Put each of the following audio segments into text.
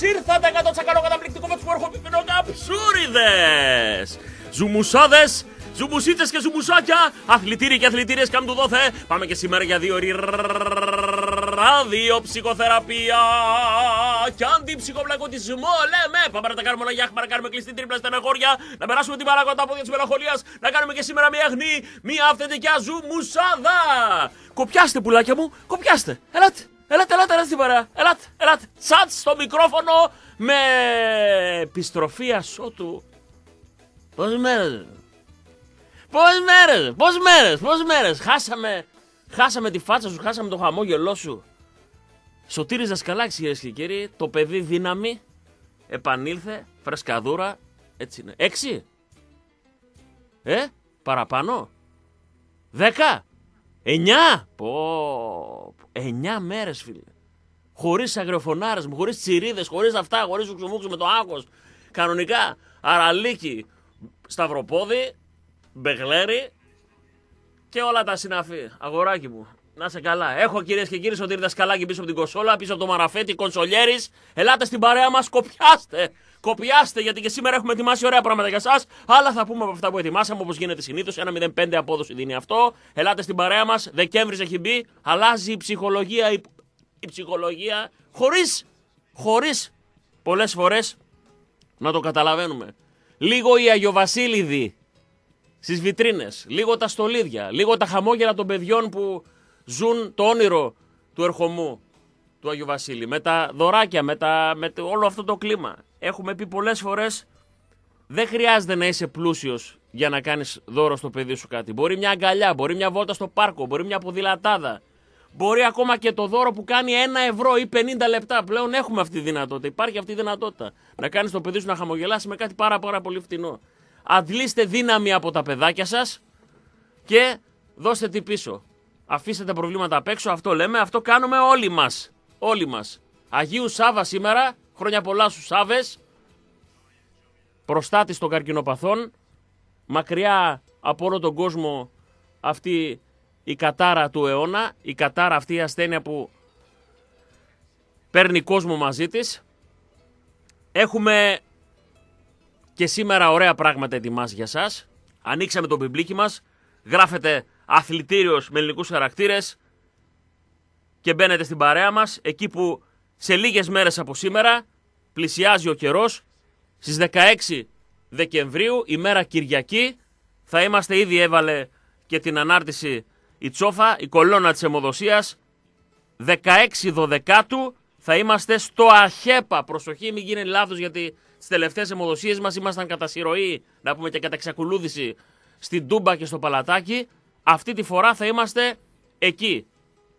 ήρθατε 100% καταπληκτικό με του μορφοπίπινο καψούριδες. Ζουμουσάδες, ζουμουσίτσες και ζουμουσάκια, αθλητήρι και αθλητήριες καμ του δόθε. Πάμε και σήμερα για δύο ώρες ραδιοψυχοθεραπεία και αντιψυχοπλακωτισμό. Λέμε, πάμε να τα κάνουμε όλα για να κάνουμε κλειστή τρίπλα στεναχώρια, να περάσουμε την παρακότα από της μελαγχολίας, να κάνουμε και σήμερα μια αχνή, μια αυθεντικιά ζουμουσάδα. Κοπιάστε πουλάκια μου, κοπιάστε. Ελάτε. Ελάτε, ελάτε, ελάτε στην παρέα. Ελάτε, ελάτε. Τσάτ στο μικρόφωνο με επιστροφή ασώτου. Πόσε μέρες. Πόσε μέρες, πόσε μέρες, πόσε μέρες. Χάσαμε, χάσαμε τη φάτσα σου, χάσαμε το χαμόγελό σου. Σωτήρης Δασκαλάκης κυρίες και κύριοι, το παιδί δύναμη επανήλθε, φρεσκαδούρα, έτσι είναι. Έξι. Ε, παραπάνω. Δέκα. Εννιά. Πω. Εννιά μέρες φίλε. Χωρίς αγριοφωνάρες μου, χωρίς τσιρίδες, χωρίς αυτά, χωρίς ουξουμούξου με το άγχος. Κανονικά. Αραλίκι, σταυροπόδι, μπεγλέρι και όλα τα συναφή. Αγοράκι μου. Να σε καλά. Έχω κυρίες και κύριοι σωτήρι δασκαλάκι πίσω από την κοσόλα, πίσω από το μαραφέτη, κονσολιέρης. Ελάτε στην παρέα μας, κοπιάστε. Κοπιάστε, γιατί και σήμερα έχουμε ετοιμάσει ωραία πράγματα για εσά. Άλλα θα πούμε από αυτά που ετοιμάσαμε, όπως γίνεται συνήθως. Ένα 0,5 απόδοση δίνει αυτό. Ελάτε στην παρέα μας. Δεκέμβρης έχει μπει. Αλλάζει η ψυχολογία. Η, η ψυχολογία. Χωρίς. Χωρίς. Πολλές φορές να το καταλαβαίνουμε. Λίγο οι Αγιοβασίλειδοι στις βιτρίνες. Λίγο τα στολίδια. Λίγο τα χαμόγελα των παιδιών που ζουν το όνειρο του ερχομού του Αγίου Βασίλη. Με τα δωράκια, με, τα, με όλο αυτό το κλίμα. Έχουμε πει πολλές φορές, δεν χρειάζεται να είσαι πλούσιος για να κάνεις δώρο στο παιδί σου κάτι. Μπορεί μια αγκαλιά, μπορεί μια βόλτα στο πάρκο, μπορεί μια ποδηλατάδα. Μπορεί ακόμα και το δώρο που κάνει ένα ευρώ ή 50 λεπτά. Πλέον έχουμε αυτή τη δυνατότητα. Υπάρχει αυτή η δυνατότητα. Να κάνεις το παιδί σου να χαμογελάσει με κάτι πάρα, πάρα πολύ φτηνό. Αντλήστε δύναμη από τα παιδάκια σας και δώστε τι πίσω. Αφήστε τα προβλήματα απ' έξω, αυτό λέμε, αυτό κάνουμε όλοι μας. Όλοι μας. Αγίου Σάβα σήμερα, χρόνια πολλά στους Σάβες. Προστάτη των καρκινοπαθών. Μακριά από όλο τον κόσμο αυτή η κατάρα του αιώνα, η κατάρα αυτή η ασθένεια που παίρνει κόσμο μαζί της. Έχουμε και σήμερα ωραία πράγματα ετοιμάσει για σας. Ανοίξαμε το πιμπλίκι μας, γράφετε αθλητήριος με ελληνικούς χαρακτήρες και μπαίνετε στην παρέα μας, εκεί που σε λίγες μέρες από σήμερα πλησιάζει ο καιρός, στις 16 Δεκεμβρίου, ημέρα Κυριακή, θα είμαστε ήδη έβαλε και την ανάρτηση η Τσόφα, η κολόνα της αιμοδοσίας, 16 Δωδεκάτου θα είμαστε στο ΑΧΕΠΑ. Προσοχή, μην γίνει λάθος γιατί τις τελευταίες αιμοδοσίες μας ήμασταν κατά συρροή, να πούμε και κατά εξακολούθηση, στην Τούμπα και στο Παλατάκι. Αυτή τη φορά θα είμαστε εκεί.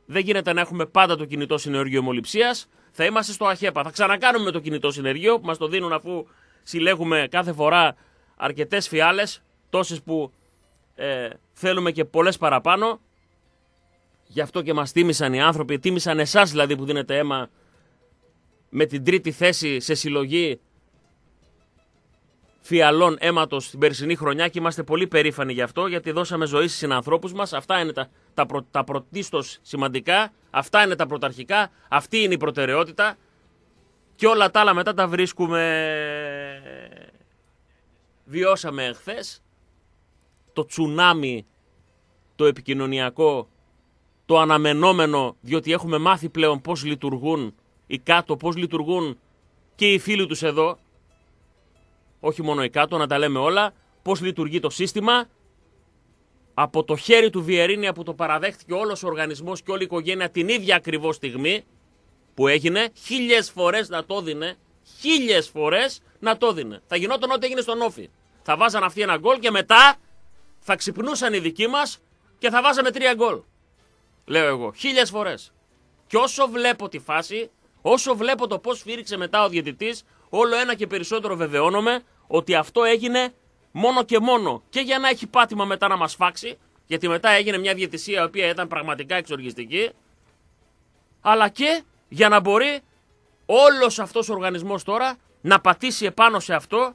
Δεν γίνεται να έχουμε πάντα το κινητό συνεργείο αιμοληψία. Θα είμαστε στο ΑΧΕΠΑ. Θα ξανακάνουμε το κινητό συνεργείο που μας το δίνουν αφού συλλέγουμε κάθε φορά αρκετές φιάλες, τόσες που ε, θέλουμε και πολλές παραπάνω. Γι' αυτό και μας τίμησαν οι άνθρωποι, τίμησαν εσάς δηλαδή που δίνετε αίμα με την τρίτη θέση σε συλλογή φιαλών αίματος την περσινή χρονιά και είμαστε πολύ περήφανοι γι' αυτό γιατί δώσαμε ζωή στι συνανθρώπους μας. Αυτά είναι τα, τα, προ, τα πρωτίστως σημαντικά, αυτά είναι τα πρωταρχικά, αυτή είναι η προτεραιότητα και όλα τα άλλα μετά τα βρίσκουμε. Βιώσαμε εχθές το τσουνάμι το επικοινωνιακό, το αναμενόμενο, διότι έχουμε μάθει πλέον πώς λειτουργούν οι κάτω, πώς λειτουργούν και οι φίλοι τους εδώ, όχι μόνο οι κάτω, να τα λέμε όλα, πώς λειτουργεί το σύστημα. Από το χέρι του Βιερίνια που το παραδέχτηκε όλος ο οργανισμός και όλη η οικογένεια την ίδια ακριβώς στιγμή που έγινε, χίλιες φορές να το δίνε, χίλιες φορές να το δίνε. Θα γινόταν ό,τι έγινε στον Όφη. Θα βάζαν αυτοί ένα γκολ και μετά θα ξυπνούσαν οι δικοί μας και θα βάζαμε τρία γκολ. Λέω εγώ. Χίλιες φορές. Και όσο βλέπω τη φάση, όσο βλέπω το πώς φύριξε μετά ο διαιτητής, όλο ένα και περισσότερο βεβαιώνομαι ότι αυτό έγινε μόνο και μόνο και για να έχει πάτημα μετά να μας φάξει, γιατί μετά έγινε μια διαιτησία η οποία ήταν πραγματικά εξοργιστική, αλλά και για να μπορεί όλος αυτός ο οργανισμός τώρα να πατήσει επάνω σε αυτό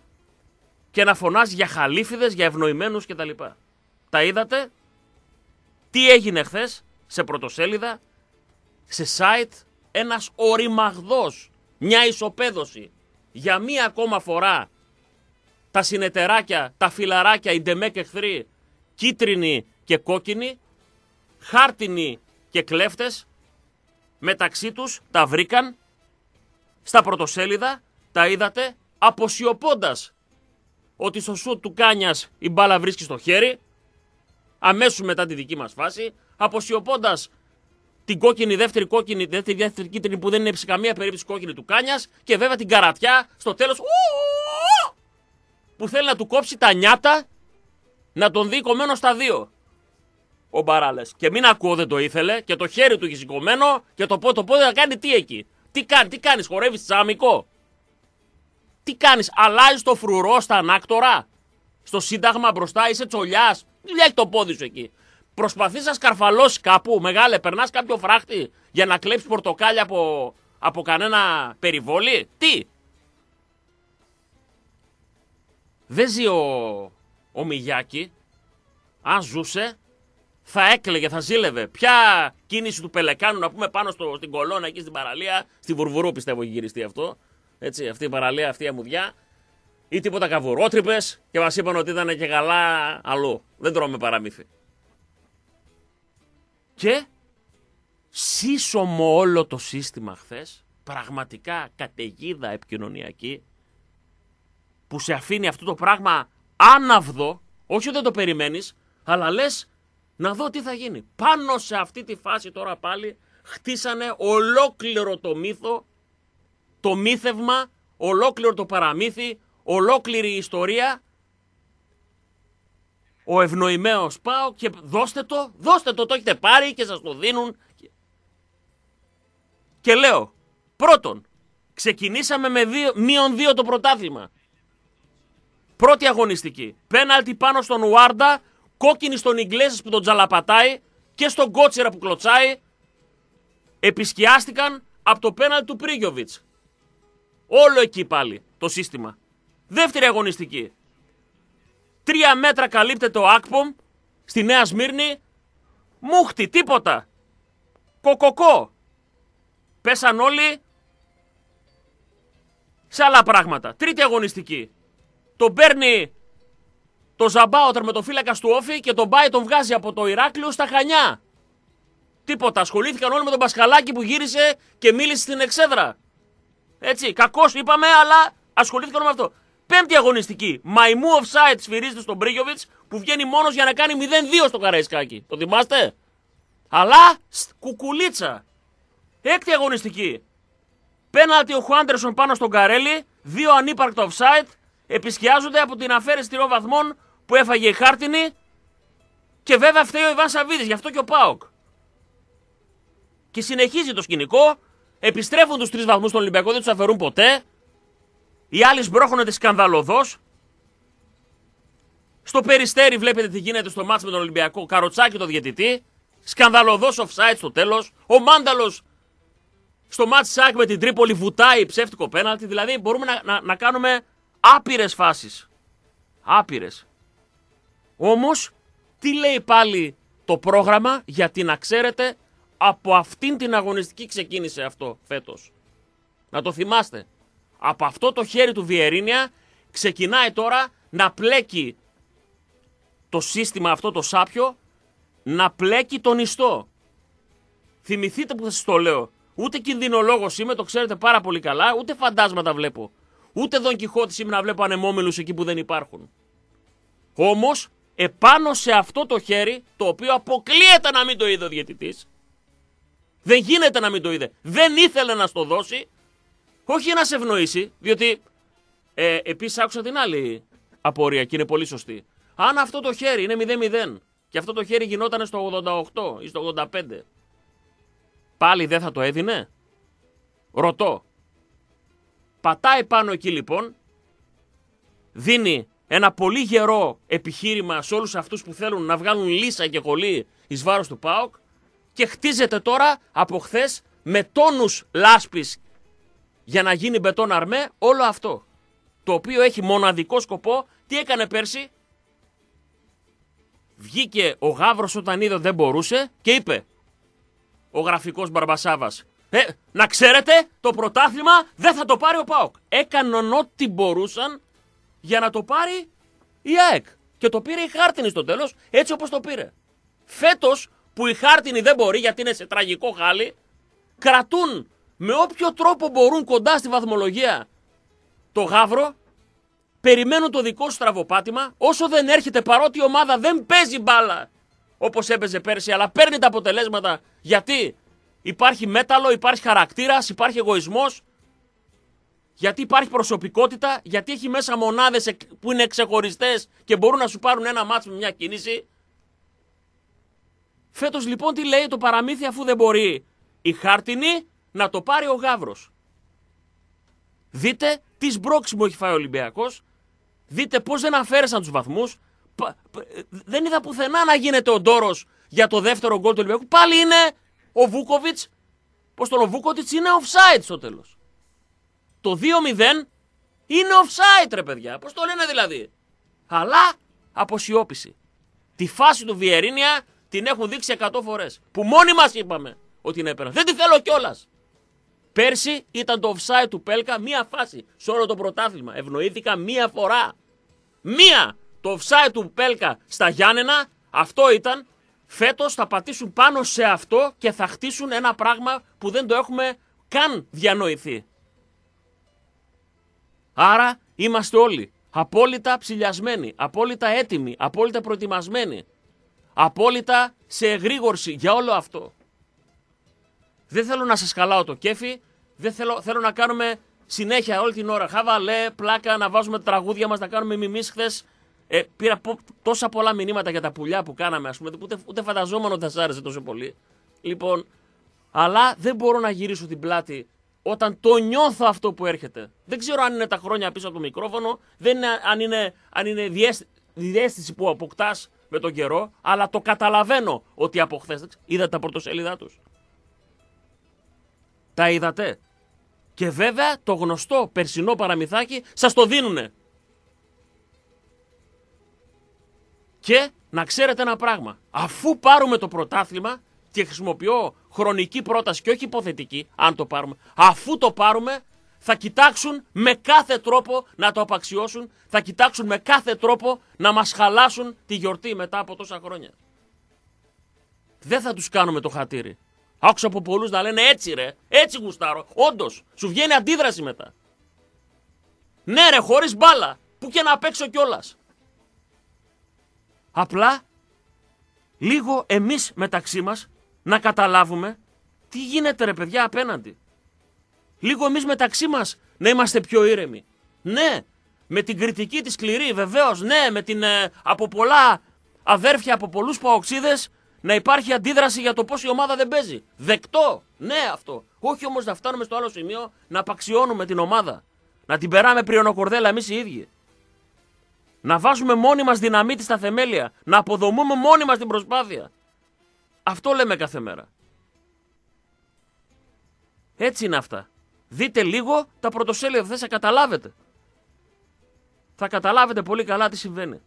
και να φωνάζει για χαλίφιδες, για ευνοημένους κτλ. Τα είδατε, τι έγινε χθες σε πρωτοσέλιδα, σε site, ένας οριμαγδός μια ισοπαίδωση για μία ακόμα φορά τα συνεταιράκια, τα φιλαράκια, οι ντεμέκ εχθροί, κίτρινοι και κόκκινοι, χάρτινοι και κλέφτες, μεταξύ τους τα βρήκαν, στα πρωτοσέλιδα τα είδατε, αποσιωπώντας ότι στο σουτ του Κάνιας η μπάλα βρίσκει στο χέρι, αμέσως μετά τη δική μας φάση, αποσιωπώντας την κόκκινη, δεύτερη κόκκινη, δεύτερη, δεύτερη κίτρινη που δεν είναι σε καμία περίπτωση κόκκινη του Κάνιας και βέβαια την καρατιά στο τέλος που θέλει να του κόψει τα νιάτα να τον δει κομμένο στα δύο. Ο Μπαράλες. Και μην ακούω δεν το ήθελε και το χέρι του έχει σηκωμένο και το πόδι, το πόδι να κάνει τι εκεί. Τι κάνει, τι κάνεις, χορεύεις τσάμικο; Τι κάνεις, αλλάζεις το φρουρό στα ανάκτορα; Στο σύνταγμα μπροστά είσαι τσολιάς. Τι λέει το πόδι σου εκεί. Προσπαθείς να σκαρφαλώσεις κάπου, μεγάλε, περνάς κάποιο φράχτη για να κλέψεις πορτοκάλια από, από κανένα περιβόλι; Τι; Δεν ζει ο, ο Μιγιάκη. Αν ζούσε, θα έκλεγε, θα ζήλευε. Ποια κίνηση του Πελεκάνου να πούμε πάνω στο, στην κολόνα εκεί στην παραλία. Στη Βουρβουρού πιστεύω έχει γυριστεί αυτό. Έτσι, αυτή η παραλία, αυτή η αμμουδιά. Ή τίποτα καβουρότρυπες και μας είπαν ότι ήταν και καλά αλλού. Δεν τρώμε παραμύθι. Και σύσσωμο όλο το σύστημα χθες, πραγματικά καταιγίδα επικοινωνιακή, που σε αφήνει αυτό το πράγμα άναυδο, όχι ότι δεν το περιμένεις, αλλά λες να δω τι θα γίνει. Πάνω σε αυτή τη φάση τώρα πάλι χτίσανε ολόκληρο το μύθο, το μύθευμα, ολόκληρο το παραμύθι, ολόκληρη η ιστορία. Ο ευνοημένος πάω και δώστε το, δώστε το, το έχετε πάρει και σας το δίνουν. Και λέω, πρώτον, ξεκινήσαμε με δύο, μείον δύο το πρωτάθλημα. Πρώτη αγωνιστική. Πέναλτι πάνω στον Ουάρντα, κόκκινη στον Ιγκλέζε που τον τζαλαπατάει και στον Κότσιρα που κλωτσάει. Επισκιάστηκαν από το πέναλτι του Πρίγιοβιτς. Όλο εκεί πάλι το σύστημα. Δεύτερη αγωνιστική. Τρία μέτρα καλύπτεται ο Ακπομ στη Νέα Σμύρνη. Μούχτη, τίποτα. Κοκοκό. Πέσαν όλοι σε άλλα πράγματα. Τρίτη αγωνιστική τον παίρνει το Ζαμπάοτερ με το φύλακα του Όφη και τον πάει τον βγάζει από το Ηράκλειο στα Χανιά. Τίποτα. Ασχολήθηκαν όλοι με τον Πασχαλάκη που γύρισε και μίλησε στην Εξέδρα. Έτσι. Κακό είπαμε, αλλά ασχολήθηκαν με αυτό. Πέμπτη αγωνιστική. Μαϊμού offside σφυρίζεται στον Μπρίγιοβιτς που βγαίνει μόνος για να κάνει 0-2 στο Καραϊσκάκι. Το θυμάστε; Αλλά κουκουλίτσα. Έκτη αγωνιστική. Πέναλτι ο Χουάντερσον πάνω στον Καρέλι. Δύο ανύπαρκτα offside επισκιάζονται από την αφαίρεση τριών βαθμών που έφαγε η Χάρτινη και βέβαια φταίει ο Ιβάν Σαββίδης, γι' αυτό και ο Πάοκ. Και συνεχίζει το σκηνικό, επιστρέφουν τους τρεις βαθμούς στον Ολυμπιακό, δεν τους αφαιρούν ποτέ. Οι άλλοι σμπρώχνονται σκανδαλωδώς. Στο περιστέρι βλέπετε τι γίνεται στο μάτς με τον Ολυμπιακό, καροτσάκι το διαιτητή. Σκανδαλωδός offside στο τέλος. Ο Μάνταλος στο μάτς ΣΑΚ με την Τρίπολη βουτάει ψεύτικο πέναλτι. Δηλαδή μπορούμε να, να, να κάνουμε Άπειρες φάσεις. Άπειρες. Όμως, τι λέει πάλι το πρόγραμμα, γιατί να ξέρετε, από αυτήν την αγωνιστική ξεκίνησε αυτό φέτος. Να το θυμάστε. Από αυτό το χέρι του Βιερίνια ξεκινάει τώρα να πλέκει το σύστημα αυτό το σάπιο, να πλέκει τον ιστό. Θυμηθείτε που θα σας το λέω. Ούτε κινδυνολόγος είμαι, το ξέρετε πάρα πολύ καλά, ούτε φαντάσματα βλέπω. Ούτε Δον Κιχώτης είμαι να βλέπω ανεμόμυλους εκεί που δεν υπάρχουν. Όμως, επάνω σε αυτό το χέρι, το οποίο αποκλείεται να μην το είδε ο διαιτητής, δεν γίνεται να μην το είδε. Δεν ήθελε να στο δώσει, όχι να σε ευνοήσει, διότι ε, επίσης άκουσα την άλλη απορία και είναι πολύ σωστή. Αν αυτό το χέρι είναι 0-0 και αυτό το χέρι γινόταν στο 88 ή στο 85, πάλι δεν θα το έδινε; Ρωτώ. Πατάει πάνω εκεί λοιπόν, δίνει ένα πολύ γερό επιχείρημα σε όλους αυτούς που θέλουν να βγάλουν λύσα και κολλή εις βάρος του ΠΑΟΚ και χτίζεται τώρα από χθες με τόνους λάσπης για να γίνει μπετόν αρμέ όλο αυτό. Το οποίο έχει μοναδικό σκοπό. Τι έκανε πέρσι; Βγήκε ο Γάβρος όταν είδε δεν μπορούσε και είπε ο γραφικός Μπαρμπασάβας Ε, να ξέρετε, το πρωτάθλημα δεν θα το πάρει ο ΠΑΟΚ. Έκαναν ό,τι μπορούσαν για να το πάρει η ΑΕΚ. Και το πήρε η Χάρτινη στο τέλος, έτσι όπως το πήρε. Φέτος που η Χάρτινη δεν μπορεί γιατί είναι σε τραγικό χάλι, κρατούν με όποιο τρόπο μπορούν κοντά στη βαθμολογία το γάβρο, περιμένουν το δικό σου στραβοπάτημα, όσο δεν έρχεται παρότι η ομάδα δεν παίζει μπάλα όπως έπαιζε πέρσι, αλλά παίρνει τα αποτελέσματα γιατί υπάρχει μέταλλο, υπάρχει χαρακτήρας, υπάρχει εγωισμός, γιατί υπάρχει προσωπικότητα, γιατί έχει μέσα μονάδες που είναι ξεχωριστές και μπορούν να σου πάρουν ένα μάτσο με μια κίνηση. Φέτος λοιπόν τι λέει το παραμύθι αφού δεν μπορεί η χάρτινη να το πάρει ο Γαύρος. Δείτε τι σμπρόξιμο έχει φάει ο Ολυμπιακός. Δείτε πώς δεν αφαίρεσαν τους βαθμούς. Δεν είδα πουθενά να γίνεται ο Ντόρος για το δεύτερο γκολ του Ολυμπιακού. Πάλι είναι ο Βούκοβιτς. Πώς τον ο Βούκοβιτς είναι offside στο τέλος. Το 2-0 είναι offside ρε παιδιά. Πώς το λένε δηλαδή. Αλλά αποσιώπηση. Τη φάση του Βιερίνια την έχουν δείξει 100 φορές. Που μόνοι μας είπαμε ότι είναι έπαιρνα. Δεν τη θέλω κιόλας. Πέρσι ήταν το offside του Πέλκα μία φάση σε όλο το πρωτάθλημα. Ευνοήθηκα μία φορά. Μία! Το offside του Πέλκα στα Γιάννενα, αυτό ήταν. Φέτος θα πατήσουν πάνω σε αυτό και θα χτίσουν ένα πράγμα που δεν το έχουμε καν διανοηθεί. Άρα είμαστε όλοι απόλυτα ψηλιασμένοι, απόλυτα έτοιμοι, απόλυτα προετοιμασμένοι, απόλυτα σε εγρήγορση για όλο αυτό. Δεν θέλω να σας καλάω το κέφι. Δεν θέλω, θέλω να κάνουμε συνέχεια όλη την ώρα. Χαβαλέ, πλάκα, να βάζουμε τα τραγούδια μας, να κάνουμε μιμεί χθες. Ε, πήρα τόσα πολλά μηνύματα για τα πουλιά που κάναμε, ας πούμε, ούτε, ούτε φανταζόμουν ότι θα σα άρεσε τόσο πολύ. Λοιπόν, αλλά δεν μπορώ να γυρίσω την πλάτη όταν το νιώθω αυτό που έρχεται. Δεν ξέρω αν είναι τα χρόνια πίσω από το μικρόφωνο, δεν είναι, αν είναι, αν είναι διέστηση που αποκτάς με τον καιρό, αλλά το καταλαβαίνω ότι από χθες. Είδατε τα πρωτοσέλιδά τους. Τα είδατε. Και βέβαια το γνωστό περσινό παραμυθάκι σας το δίνουνε. Και να ξέρετε ένα πράγμα. Αφού πάρουμε το πρωτάθλημα και χρησιμοποιώ χρονική πρόταση και όχι υποθετική, αν το πάρουμε, αφού το πάρουμε θα κοιτάξουν με κάθε τρόπο να το απαξιώσουν, θα κοιτάξουν με κάθε τρόπο να μας χαλάσουν τη γιορτή μετά από τόσα χρόνια. Δεν θα τους κάνουμε το χατήρι. Άκουσα από πολλούς να λένε έτσι ρε, έτσι γουστάρω. Όντως, σου βγαίνει αντίδραση μετά. Ναι, ρε, χωρίς μπάλα. Πού και να παίξω κιόλας. Απλά λίγο εμείς μεταξύ μας να καταλάβουμε τι γίνεται ρε παιδιά απέναντι. Λίγο εμείς μεταξύ μας να είμαστε πιο ήρεμοι. Ναι, με την κριτική τη σκληρή βεβαίως, ναι, με την ε, από πολλά αδέρφια, από πολλούς παοξίδες να υπάρχει αντίδραση για το πώς η ομάδα δεν παίζει. Δεκτό. Ναι, αυτό. Όχι όμως να φτάνουμε στο άλλο σημείο να απαξιώνουμε την ομάδα. Να την περάμε πριονοκορδέλα εμείς οι ίδιοι. Να βάζουμε μόνοι μας δυναμίτη στα θεμέλια. Να αποδομούμε μόνοι μας την προσπάθεια. Αυτό λέμε κάθε μέρα. Έτσι είναι αυτά. Δείτε λίγο τα πρωτοσέλιδα, θα καταλάβετε. Θα καταλάβετε πολύ καλά τι συμβαίνει.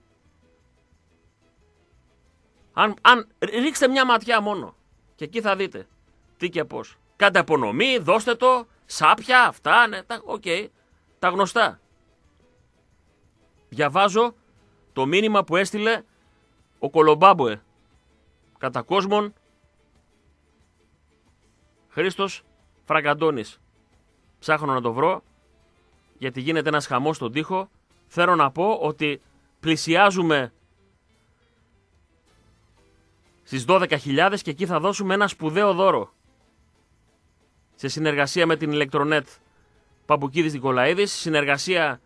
Αν, αν ρίξτε μια ματιά μόνο και εκεί θα δείτε τι και πώς. Κάντε απονομή, δώστε το, σάπια, αυτά, ναι, τα, okay, τα γνωστά. Διαβάζω το μήνυμα που έστειλε ο Κολομπάμποε κατά κόσμον Χρήστος Φραγκαντώνης. Ψάχνω να το βρω γιατί γίνεται ένας χαμός στον τοίχο. Θέλω να πω ότι πλησιάζουμε στις 12.000 και εκεί θα δώσουμε ένα σπουδαίο δώρο. Σε συνεργασία με την Ηλεκτρονέτ Παμπουκίδης Νικολαίδης, συνεργασία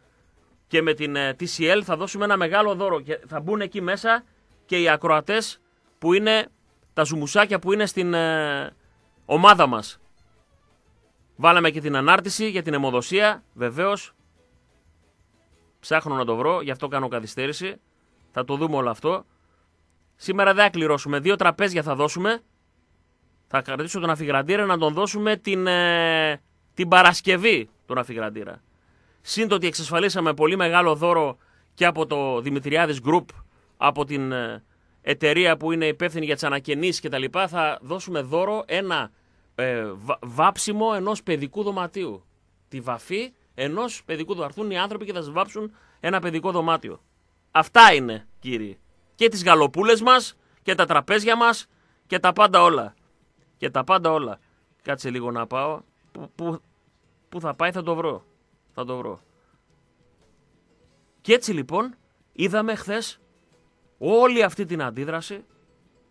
και με την ε, TCL θα δώσουμε ένα μεγάλο δώρο και θα μπουν εκεί μέσα και οι ακροατές που είναι τα ζουμουσάκια που είναι στην ε, ομάδα μας. Βάλαμε και την ανάρτηση για την αιμοδοσία, βεβαίως. Ψάχνω να το βρω, γι' αυτό κάνω καθυστέρηση. Θα το δούμε όλο αυτό. Σήμερα δεν θα κληρώσουμε. Δύο τραπέζια θα δώσουμε. Θα κρατήσω τον αφιγραντήρα να τον δώσουμε την, ε, την Παρασκευή τον αφιγραντήρα. Συν ότι εξασφαλίσαμε πολύ μεγάλο δώρο και από το Δημητριάδης Group, από την ε, εταιρεία που είναι υπεύθυνη για τις ανακαινήσεις κτλ. Θα δώσουμε δώρο ένα ε, βάψιμο ενός παιδικού δωματίου. Τη βαφή ενός παιδικού δωματίου. Θα έρθουν οι άνθρωποι και θα σας βάψουν ένα παιδικό δωμάτιο. Αυτά είναι, κύριοι. Και τις γαλοπούλες μας και τα τραπέζια μας και τα πάντα όλα. Και τα πάντα όλα. Κάτσε λίγο να πάω. Πού, που, θα πάει θα το βρω. Θα το βρω. Και έτσι λοιπόν είδαμε χθες όλη αυτή την αντίδραση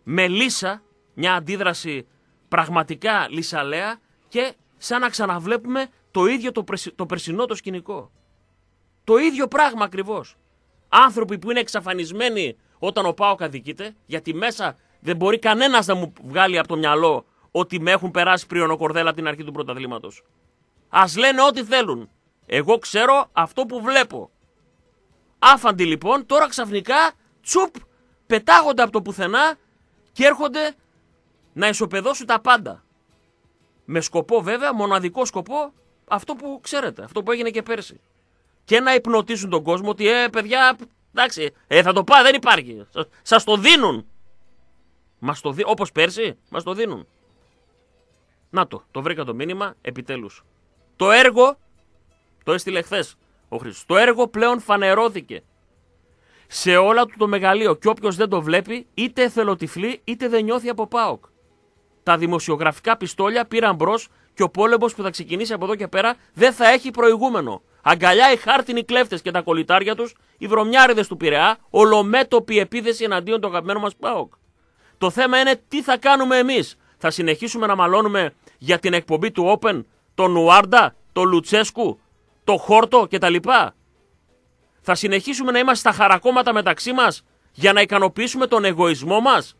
με λύσα, μια αντίδραση πραγματικά λυσαλέα και σαν να ξαναβλέπουμε το ίδιο το, το περσινό το σκηνικό. Το ίδιο πράγμα ακριβώς. Άνθρωποι που είναι εξαφανισμένοι όταν ο Πάο αδικείται, γιατί μέσα δεν μπορεί κανένας να μου βγάλει από το μυαλό ότι με έχουν περάσει πριονοκορδέλα από την αρχή του πρωταθλήματος. Ας λένε ό,τι θέλουν. Εγώ ξέρω αυτό που βλέπω. Άφαντι λοιπόν, τώρα ξαφνικά, τσουπ, πετάγονται από το πουθενά και έρχονται να ισοπεδώσουν τα πάντα. Με σκοπό βέβαια, μοναδικό σκοπό, αυτό που ξέρετε, αυτό που έγινε και πέρσι. Και να υπνοτίσουν τον κόσμο ότι, ε, παιδιά, εντάξει, ε, θα το πάει, δεν υπάρχει. Σας το δίνουν. Μας το δίνουν, όπως πέρσι, μας το δίνουν. Να το, το βρήκα το μήνυμα, επιτέλους. Το έργο, το έστειλε χθες ο Χρήστος. Το έργο πλέον φανερώθηκε σε όλα του το μεγαλείο και όποιος δεν το βλέπει είτε εθελοτυφλεί είτε δεν νιώθει από ΠΑΟΚ. Τα δημοσιογραφικά πιστόλια πήραν μπρος και ο πόλεμος που θα ξεκινήσει από εδώ και πέρα δεν θα έχει προηγούμενο. Αγκαλιά οι χάρτινοι κλέφτες και τα κολυτάρια τους, οι βρωμιάριδες του Πειραιά, ολομέτωπη επίδεση εναντίον του αγαπημένου μας ΠΑΟΚ. Το θέμα είναι τι θα κάνουμε εμείς. Θα συνεχίσουμε να μαλώνουμε για την εκπομπή του Open, τον Νουάρντα, τον Λουτσέσκου, το Χόρτο κτλ. Θα συνεχίσουμε να είμαστε στα χαρακόμματα μεταξύ μας για να ικανοποιήσουμε τον εγωισμό μας.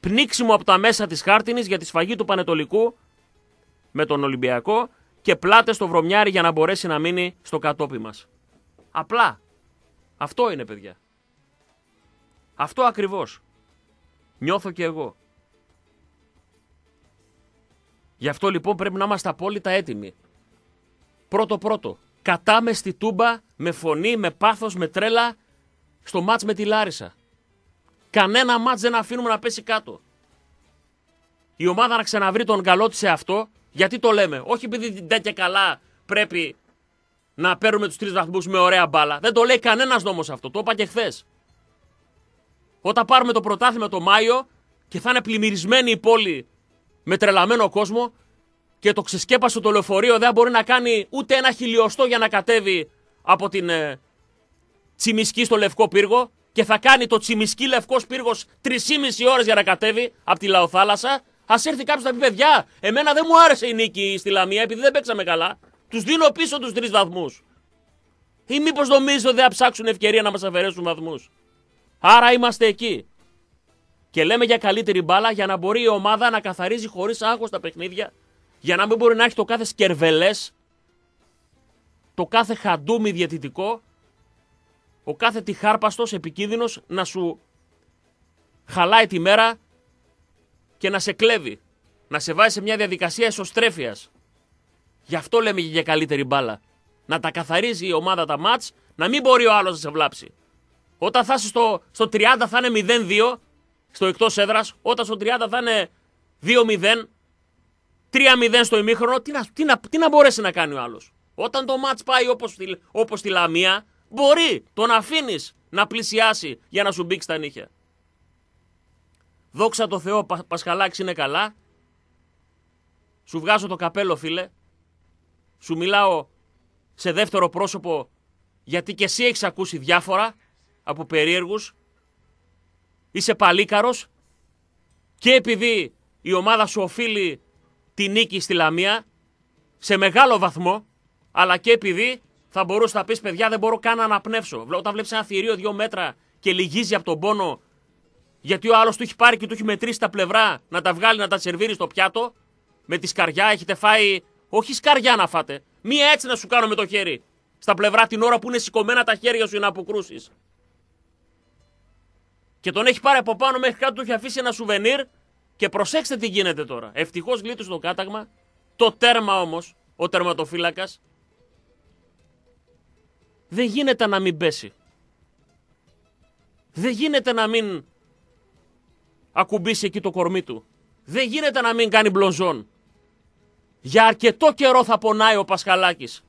Πνίξιμο από τα μέσα της χάρτινης για τη σφαγή του Πανετολικού με τον Ολυμπιακό και πλάτες στο βρωμιάρι για να μπορέσει να μείνει στο κατόπι μας. Απλά. Αυτό είναι παιδιά. Αυτό ακριβώς. Νιώθω και εγώ. Γι' αυτό λοιπόν πρέπει να είμαστε απόλυτα έτοιμοι. Πρώτο πρώτο. Κατάμε στη τούμπα με φωνή, με πάθος, με τρέλα στο μάτς με τη Λάρισα. Κανένα μάτς δεν αφήνουμε να πέσει κάτω. Η ομάδα να ξαναβρει τον καλό της σε αυτό, γιατί το λέμε. Όχι επειδή δεν και καλά πρέπει να παίρνουμε τους τρεις βαθμούς με ωραία μπάλα. Δεν το λέει κανένας νόμος αυτό. Το είπα και χθες. Όταν πάρουμε το πρωτάθλημα το Μάιο και θα είναι πλημμυρισμένη η πόλη με τρελαμένο κόσμο και το ξεσκέπασε το λεωφορείο δεν μπορεί να κάνει ούτε ένα χιλιοστό για να κατέβει από την ε, Τσιμισκή στο Λευκό Πύργο και θα κάνει το Τσιμισκή Λευκός Πύργος 3,5 ώρες για να κατέβει από τη Λαοθάλασσα. Α έρθει κάποιος να πει: Παιδιά, εμένα δεν μου άρεσε η νίκη στη Λαμία επειδή δεν παίξαμε καλά. Τους δίνω πίσω τους τρεις βαθμούς. Ή μήπως νομίζω ότι δεν θα ψάξουν ευκαιρία να μας αφαιρέσουν βαθμούς. Άρα είμαστε εκεί. Και λέμε για καλύτερη μπάλα για να μπορεί η ομάδα να καθαρίζει χωρίς άγχος τα παιχνίδια. Για να μην μπορεί να έχει το κάθε σκερβελές, το κάθε χαντούμι διαιτητικό, ο κάθε τυχάρπαστος επικίνδυνος να σου χαλάει τη μέρα και να σε κλέβει. Να σε βάζει σε μια διαδικασία εσωστρέφειας. Γι' αυτό λέμε για καλύτερη μπάλα. Να τα καθαρίζει η ομάδα τα μάτς, να μην μπορεί ο άλλος να σε βλάψει. Όταν θα είσαι στο, στο 30 θα είναι 0-2 στο εκτός έδρας, όταν στο 30 θα είναι 2-0, 3-0 στο ημίχρονο, τι να, τι, να, τι να μπορέσει να κάνει ο άλλος. Όταν το μάτς πάει όπως, όπως στη Λαμία, μπορεί τον αφήνεις να πλησιάσει για να σου μπήξει τα νύχια. Δόξα τω Θεώ, Πα, Πασχαλάκης είναι καλά. Σου βγάζω το καπέλο, φίλε. Σου μιλάω σε δεύτερο πρόσωπο γιατί και εσύ έχεις ακούσει διάφορα από περίεργους. Είσαι παλίκαρος και επειδή η ομάδα σου οφείλει τη νίκη στη Λαμία σε μεγάλο βαθμό αλλά και επειδή θα μπορούσε να πεις: Παιδιά, δεν μπορώ καν να αναπνεύσω. Όταν βλέπεις ένα θηρίο δύο μέτρα και λυγίζει από τον πόνο, γιατί ο άλλος του έχει πάρει και του έχει μετρήσει τα πλευρά να τα βγάλει να τα σερβίρει στο πιάτο, με τη σκαριά έχετε φάει. Όχι σκαριά να φάτε. Μία έτσι να σου κάνω με το χέρι. Στα πλευρά την ώρα που είναι σηκωμένα τα χέρια σου για να αποκρούσεις. Και τον έχει πάρει από πάνω μέχρι κάτω, του έχει αφήσει ένα σουβενίρ και προσέξτε τι γίνεται τώρα. Ευτυχώς γλίτωσε το κάταγμα. Το τέρμα όμως, ο τερματοφύλακας, δεν γίνεται να μην πέσει. Δεν γίνεται να μην ακουμπήσει εκεί το κορμί του. Δεν γίνεται να μην κάνει μπλοζόν. Για αρκετό καιρό θα πονάει ο Πασχαλάκης.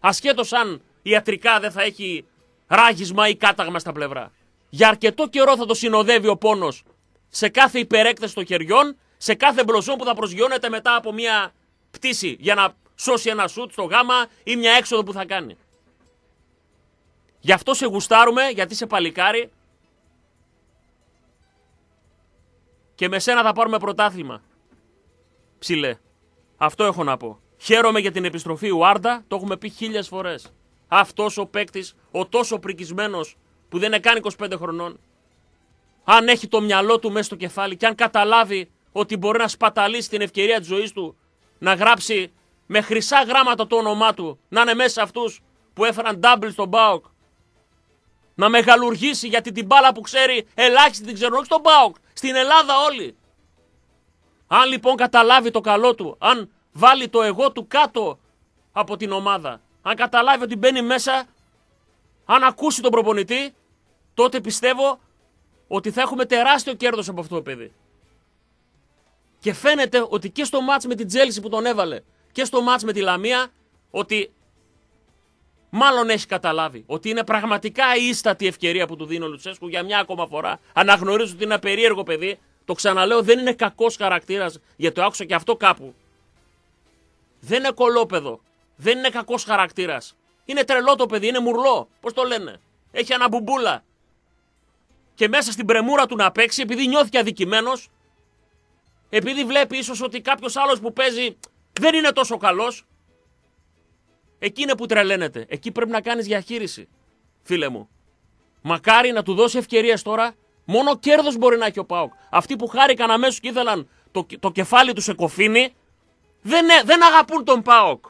Ασχέτως αν ιατρικά δεν θα έχει ράγισμα ή κάταγμα στα πλευρά. Για αρκετό καιρό θα το συνοδεύει ο πόνος σε κάθε υπερέκταση των χεριών, σε κάθε μπλοζόν που θα προσγειώνεται μετά από μια πτήση για να σώσει ένα σουτ στο γάμα ή μια έξοδο που θα κάνει. Γι' αυτό σε γουστάρουμε, γιατί σε παλικάρι και με σένα θα πάρουμε πρωτάθλημα. Ψηλέ. Αυτό έχω να πω. Χαίρομαι για την επιστροφή Ουάρντα, το έχουμε πει χίλιες φορές. Αυτός ο παίκτης, ο τόσο πρικισμένος που δεν είναι καν 25 χρονών, αν έχει το μυαλό του μέσα στο κεφάλι και αν καταλάβει ότι μπορεί να σπαταλήσει την ευκαιρία της ζωής του να γράψει με χρυσά γράμματα το όνομά του, να είναι μέσα αυτούς που έφεραν double στον Μπάουκ, να μεγαλουργήσει γιατί την μπάλα που ξέρει ελάχιστη την ξέρουν, όχι στον Μπάουκ, στην Ελλάδα όλοι. Αν λοιπόν καταλάβει το καλό του, αν βάλει το εγώ του κάτω από την ομάδα, αν καταλάβει ότι μπαίνει μέσα, αν ακούσει τον προπονητή, τότε πιστεύω ότι θα έχουμε τεράστιο κέρδος από αυτό το παιδί. Και φαίνεται ότι και στο μάτς με την Τζέλση που τον έβαλε και στο μάτς με τη Λαμία ότι μάλλον έχει καταλάβει ότι είναι πραγματικά η ίστατη ευκαιρία που του δίνει ο Λουτσέσκου για μια ακόμα φορά. Αναγνωρίζω ότι είναι ένα περίεργο παιδί. Το ξαναλέω, δεν είναι κακός χαρακτήρας, γιατί το άκουσα και αυτό κάπου. Δεν είναι κολόπεδο. Δεν είναι κακός χαρακτήρας. Είναι τρελό το παιδί, είναι μουρλό. Πώς το λένε. Έχει αναμπουμπούλα και μέσα στην πρεμούρα του να παίξει επειδή νιώθηκε αδικημένος, επειδή βλέπει ίσως ότι κάποιος άλλος που παίζει δεν είναι τόσο καλός. Εκεί είναι που τρελαίνεται. Εκεί πρέπει να κάνεις διαχείριση, φίλε μου. Μακάρι να του δώσει ευκαιρίες τώρα. Μόνο κέρδος μπορεί να έχει ο Πάοκ. Αυτοί που χάρηκαν αμέσως και ήθελαν το, το κεφάλι τους σε κοφίνι, δεν, δεν αγαπούν τον Πάοκ.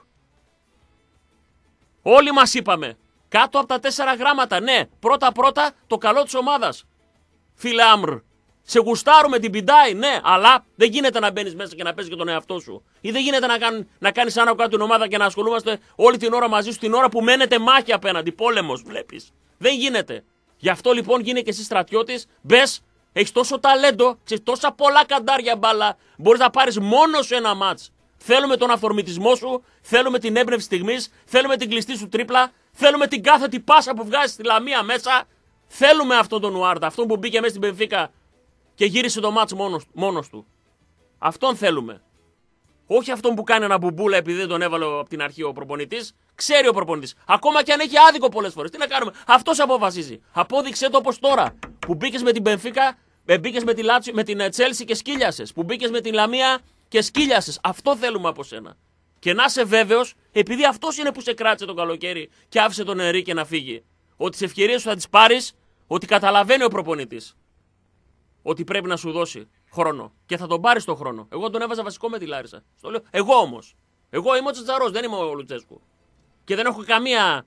Όλοι μας είπαμε. Κάτω από τα τέσσερα γράμματα, ναι. Πρώτα-πρώτα το καλό της ομάδας φίλε Άμρ. Σε γουστάρουμε την πιντάι, ναι, αλλά δεν γίνεται να μπαίνεις μέσα και να παίζει και τον εαυτό σου. Ή δεν γίνεται να, κάνει, να κάνεις άνω κάτω την ομάδα και να ασχολούμαστε όλη την ώρα μαζί σου, την ώρα που μένετε μάχη απέναντι. Πόλεμος, βλέπεις. Δεν γίνεται. Γι' αυτό λοιπόν γίνε και εσύ στρατιώτης, μπες, έχεις τόσο ταλέντο, ξέρεις τόσα πολλά καντάρια μπάλα, μπορείς να πάρεις μόνο σου ένα μάτς. Θέλουμε τον αφορμητισμό σου, θέλουμε την έμπνευση στιγμής, θέλουμε την κλειστή σου τρίπλα, θέλουμε την κάθετη πάσα που βγάζει στη λαμία μέσα, Θέλουμε αυτόν τον Ουάρντα, αυτόν που μπήκε μέσα στην Πενφύκα και γύρισε το μάτς μόνος, μόνος του. Αυτόν θέλουμε. Όχι αυτόν που κάνει ένα μπουμπούλα επειδή δεν τον έβαλε από την αρχή ο προπονητής. Ξέρει ο προπονητής. Ακόμα και αν έχει άδικο πολλές φορές. Τι να κάνουμε. Αυτός αποφασίζει. Απόδειξε το όπως τώρα. Που μπήκες με την Πενφύκα, ε, μπήκες με, τη Λάτσι, με την Τσέλση και σκύλιασες. Που μπήκες με την Λαμία και σκύλιασες. Αυτό θέλουμε από σένα. Και να είσαι βέβαιος, επειδή αυτός είναι που σε κράτησε το καλοκαίρι και άφησε τον Ερή να φύγει. Ότι τις ευκαιρίες σου θα τις πάρεις ότι καταλαβαίνει ο προπονητής ότι πρέπει να σου δώσει χρόνο και θα τον πάρεις τον χρόνο. Εγώ τον έβαζα βασικό με τη Λάρισα. Στο λέω. Εγώ όμως. Εγώ είμαι ο Τσατσαρός, δεν είμαι ο Λουτσέσκου. Και δεν έχω καμία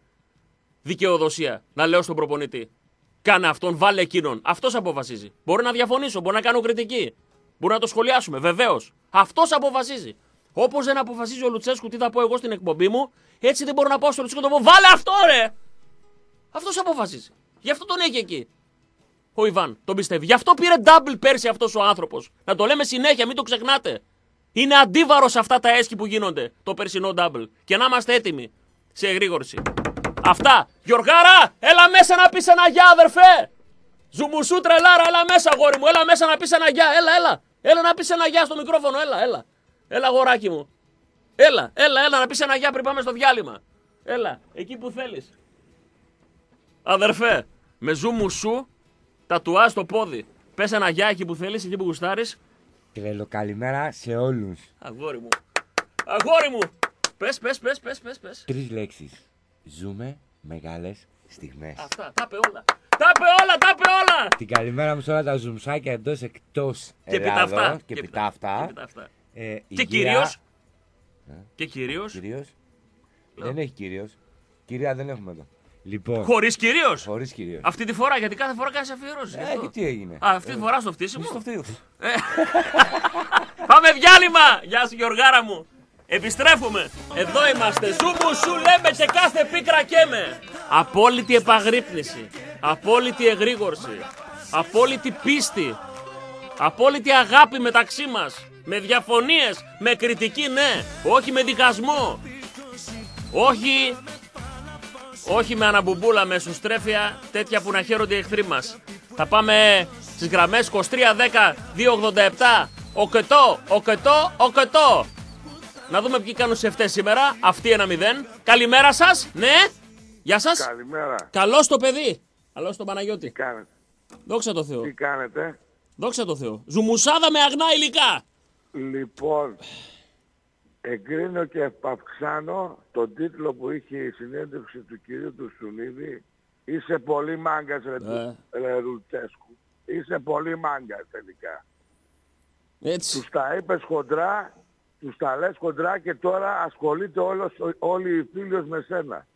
δικαιοδοσία να λέω στον προπονητή. Κάνε αυτόν, βάλε εκείνον. Αυτός αποφασίζει. Μπορεί να διαφωνήσω, μπορεί να κάνω κριτική. Μπορεί να το σχολιάσουμε, βεβαίως. Αυτός αποφασίζει. Όπως δεν αποφασίζει ο Λουτσέσκου τι θα πω εγώ στην εκπομπή μου, έτσι δεν μπορώ να πάω στο Λουτσέσκου και το πω Βάλε αυτό, ρε! Αυτός αποφασίζει. Γι' αυτό τον έχει εκεί. Ο Ιβάν τον πιστεύει. Γι' αυτό πήρε double πέρσι αυτός ο άνθρωπος. Να το λέμε συνέχεια, μην το ξεχνάτε. Είναι αντίβαρος σε αυτά τα έσχη που γίνονται το περσινό double. Και να είμαστε έτοιμοι σε εγρήγορση. Αυτά. Γιωργάρα, έλα μέσα να πεις ένα γεια, αδερφέ. Ζουμουσού τρελάρα, έλα μέσα, γόρι μου. Έλα μέσα να πεις ένα γεια. Έλα, έλα. Έλα να πεις ένα γεια στο μικρόφωνο. Έλα, έλα. Έλα, γοράκι μου. Έλα, έλα, έλα να πεις ένα γεια πριν πάμε στο διάλειμμα. Έλα, εκεί που θέλεις. Αδερφέ, με ζούμου σου, τατουάς στο πόδι. Πες ένα γεια εκεί που θέλεις, εκεί που γουστάρεις. Τρελό καλημέρα σε όλους. Αγόρι μου. Αγόρι μου. Πες, πες, πες, πες, πες. πες. Τρεις λέξεις. Ζούμε μεγάλες στιγμές. Αυτά, τα είπε όλα. Τα είπε όλα, τα είπε όλα. Την καλημέρα μου σε όλα τα ζουμσάκια εντός εκτός Και επί αυτά. Και επί αυτά. Ε, και κυρίω. Και κυρίω. Δεν έχει κυρίως. Κυρία δεν έχουμε εδώ. Λοιπόν. Χωρίς κυρίως. Χωρίς κυρίως. Αυτή τη φορά, γιατί κάθε φορά κάνεις αφιέρωση. Ε, και τι έγινε. Α, αυτή τη φορά στο φτύσιμο; Στο φτύσιμο. Ε. Πάμε διάλειμμα. Γεια σου, Γιωργάρα μου. Επιστρέφουμε. Εδώ είμαστε. Σου μου σου λέμε και κάθε πίκρα καίμε. Απόλυτη επαγρύπνηση. Απόλυτη εγρήγορση. Απόλυτη πίστη. Απόλυτη αγάπη μεταξύ μας. Με διαφωνίες, με κριτική ναι, όχι με δικασμό. Όχι, όχι με αναμπουμπούλα, με σουστρέφεια, τέτοια που να χαίρονται οι εχθροί μας. Θα πάμε στις γραμμές 2310 287 οκετό, οκετό, οκετό. Να δούμε ποιοι κάνουν σε αυτές σήμερα. Αυτή ένα μηδέν. Καλημέρα σας. Ναι. Γεια σας. Καλημέρα. Καλώς το παιδί. Καλώς τον Παναγιώτη. Τι κάνετε; Δόξα τω Θεώ. Τι κάνετε; Δόξα τω Θεώ. Ζουμουσάδα με αγνά υλικά. Λοιπόν, εγκρίνω και επαυξάνω τον τίτλο που είχε η συνέντευξη του κυρίου του Σουνίδη. Είσαι πολύ μάγκας ρε, Ε. ρε Ρουτσέσκου. Είσαι πολύ μάγκας τελικά. Έτσι. Τους τα είπες χοντρά, τους τα λες χοντρά και τώρα ασχολείται όλος, όλοι οι φίλοι με σένα.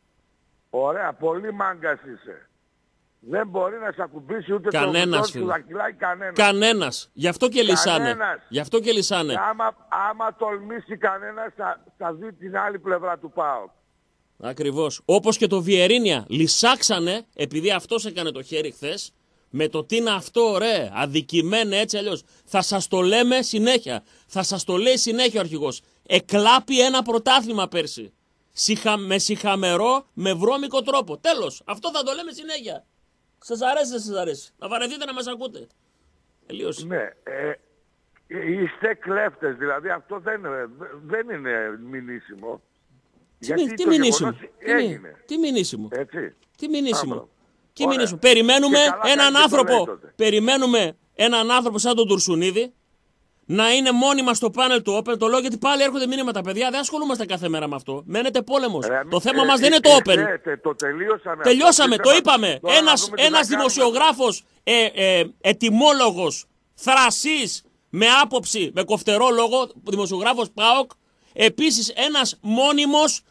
Ωραία, πολύ μάγκας είσαι. Δεν μπορεί να σε ακουμπήσει ούτε Κανένας, το φίλο φίλε. του δαχτυλάκι κανένας. Κανένας. Γι' αυτό και λυσάνε. Κανένας. Γι' αυτό και λυσάνε. Άμα, άμα τολμήσει κανένας θα, θα δει την άλλη πλευρά του ΠΑΟΚ. Ακριβώς. Όπως και το Βιερίνια. Λυσάξανε, επειδή αυτός έκανε το χέρι χθες, με το τι είναι αυτό, ρε, αδικημένε έτσι αλλιώς. Θα σας το λέμε συνέχεια. Θα σας το λέει συνέχεια ο αρχηγός. Εκλάπει ένα πρωτάθλημα πέρσι. Συχα, με συχαμερό, με βρώμικο τρόπο. Τέλος. Αυτό θα το λέμε συνέχεια. Σας αρέσει, δεν σας αρέσει. Να βαρεθείτε να μας ακούτε. Τελείωσε. Ναι, ε, είστε κλέφτες, δηλαδή αυτό δεν, είναι- δεν είναι μηνύσιμο. Τι, μη- τι το μηνύσιμο; γεγονός Τι, μη- έγινε. τι μηνύσιμο; Έτσι. Τι μηνύσιμο; Άμπρο. Τι Ωραία. μηνύσιμο; Περιμένουμε Και καλά έναν κάνεις και το άνθρωπο. λέει τότε. Περιμένουμε έναν άνθρωπο σαν τον Τουρσουνίδη να είναι μόνιμα στο πάνελ του Open. Το λέω γιατί πάλι έρχονται μήνυματα, παιδιά. Δεν ασχολούμαστε κάθε μέρα με αυτό. Μένετε πόλεμος. Ρε, Το θέμα ε, μας ε, δεν είναι ε, το Open. ε, τε- το τελείωσαμε. Τελειώσαμε, αυτό. το Ήρθε είπαμε. να- τώρα να Ένας, δούμε τι θα ένας κάνουμε. δημοσιογράφος, ε, ε, ετοιμόλογος, θρασής, με άποψη, με κοφτερό λόγο, δημοσιογράφος ΠΑΟΚ, επίσης ένας μόνιμος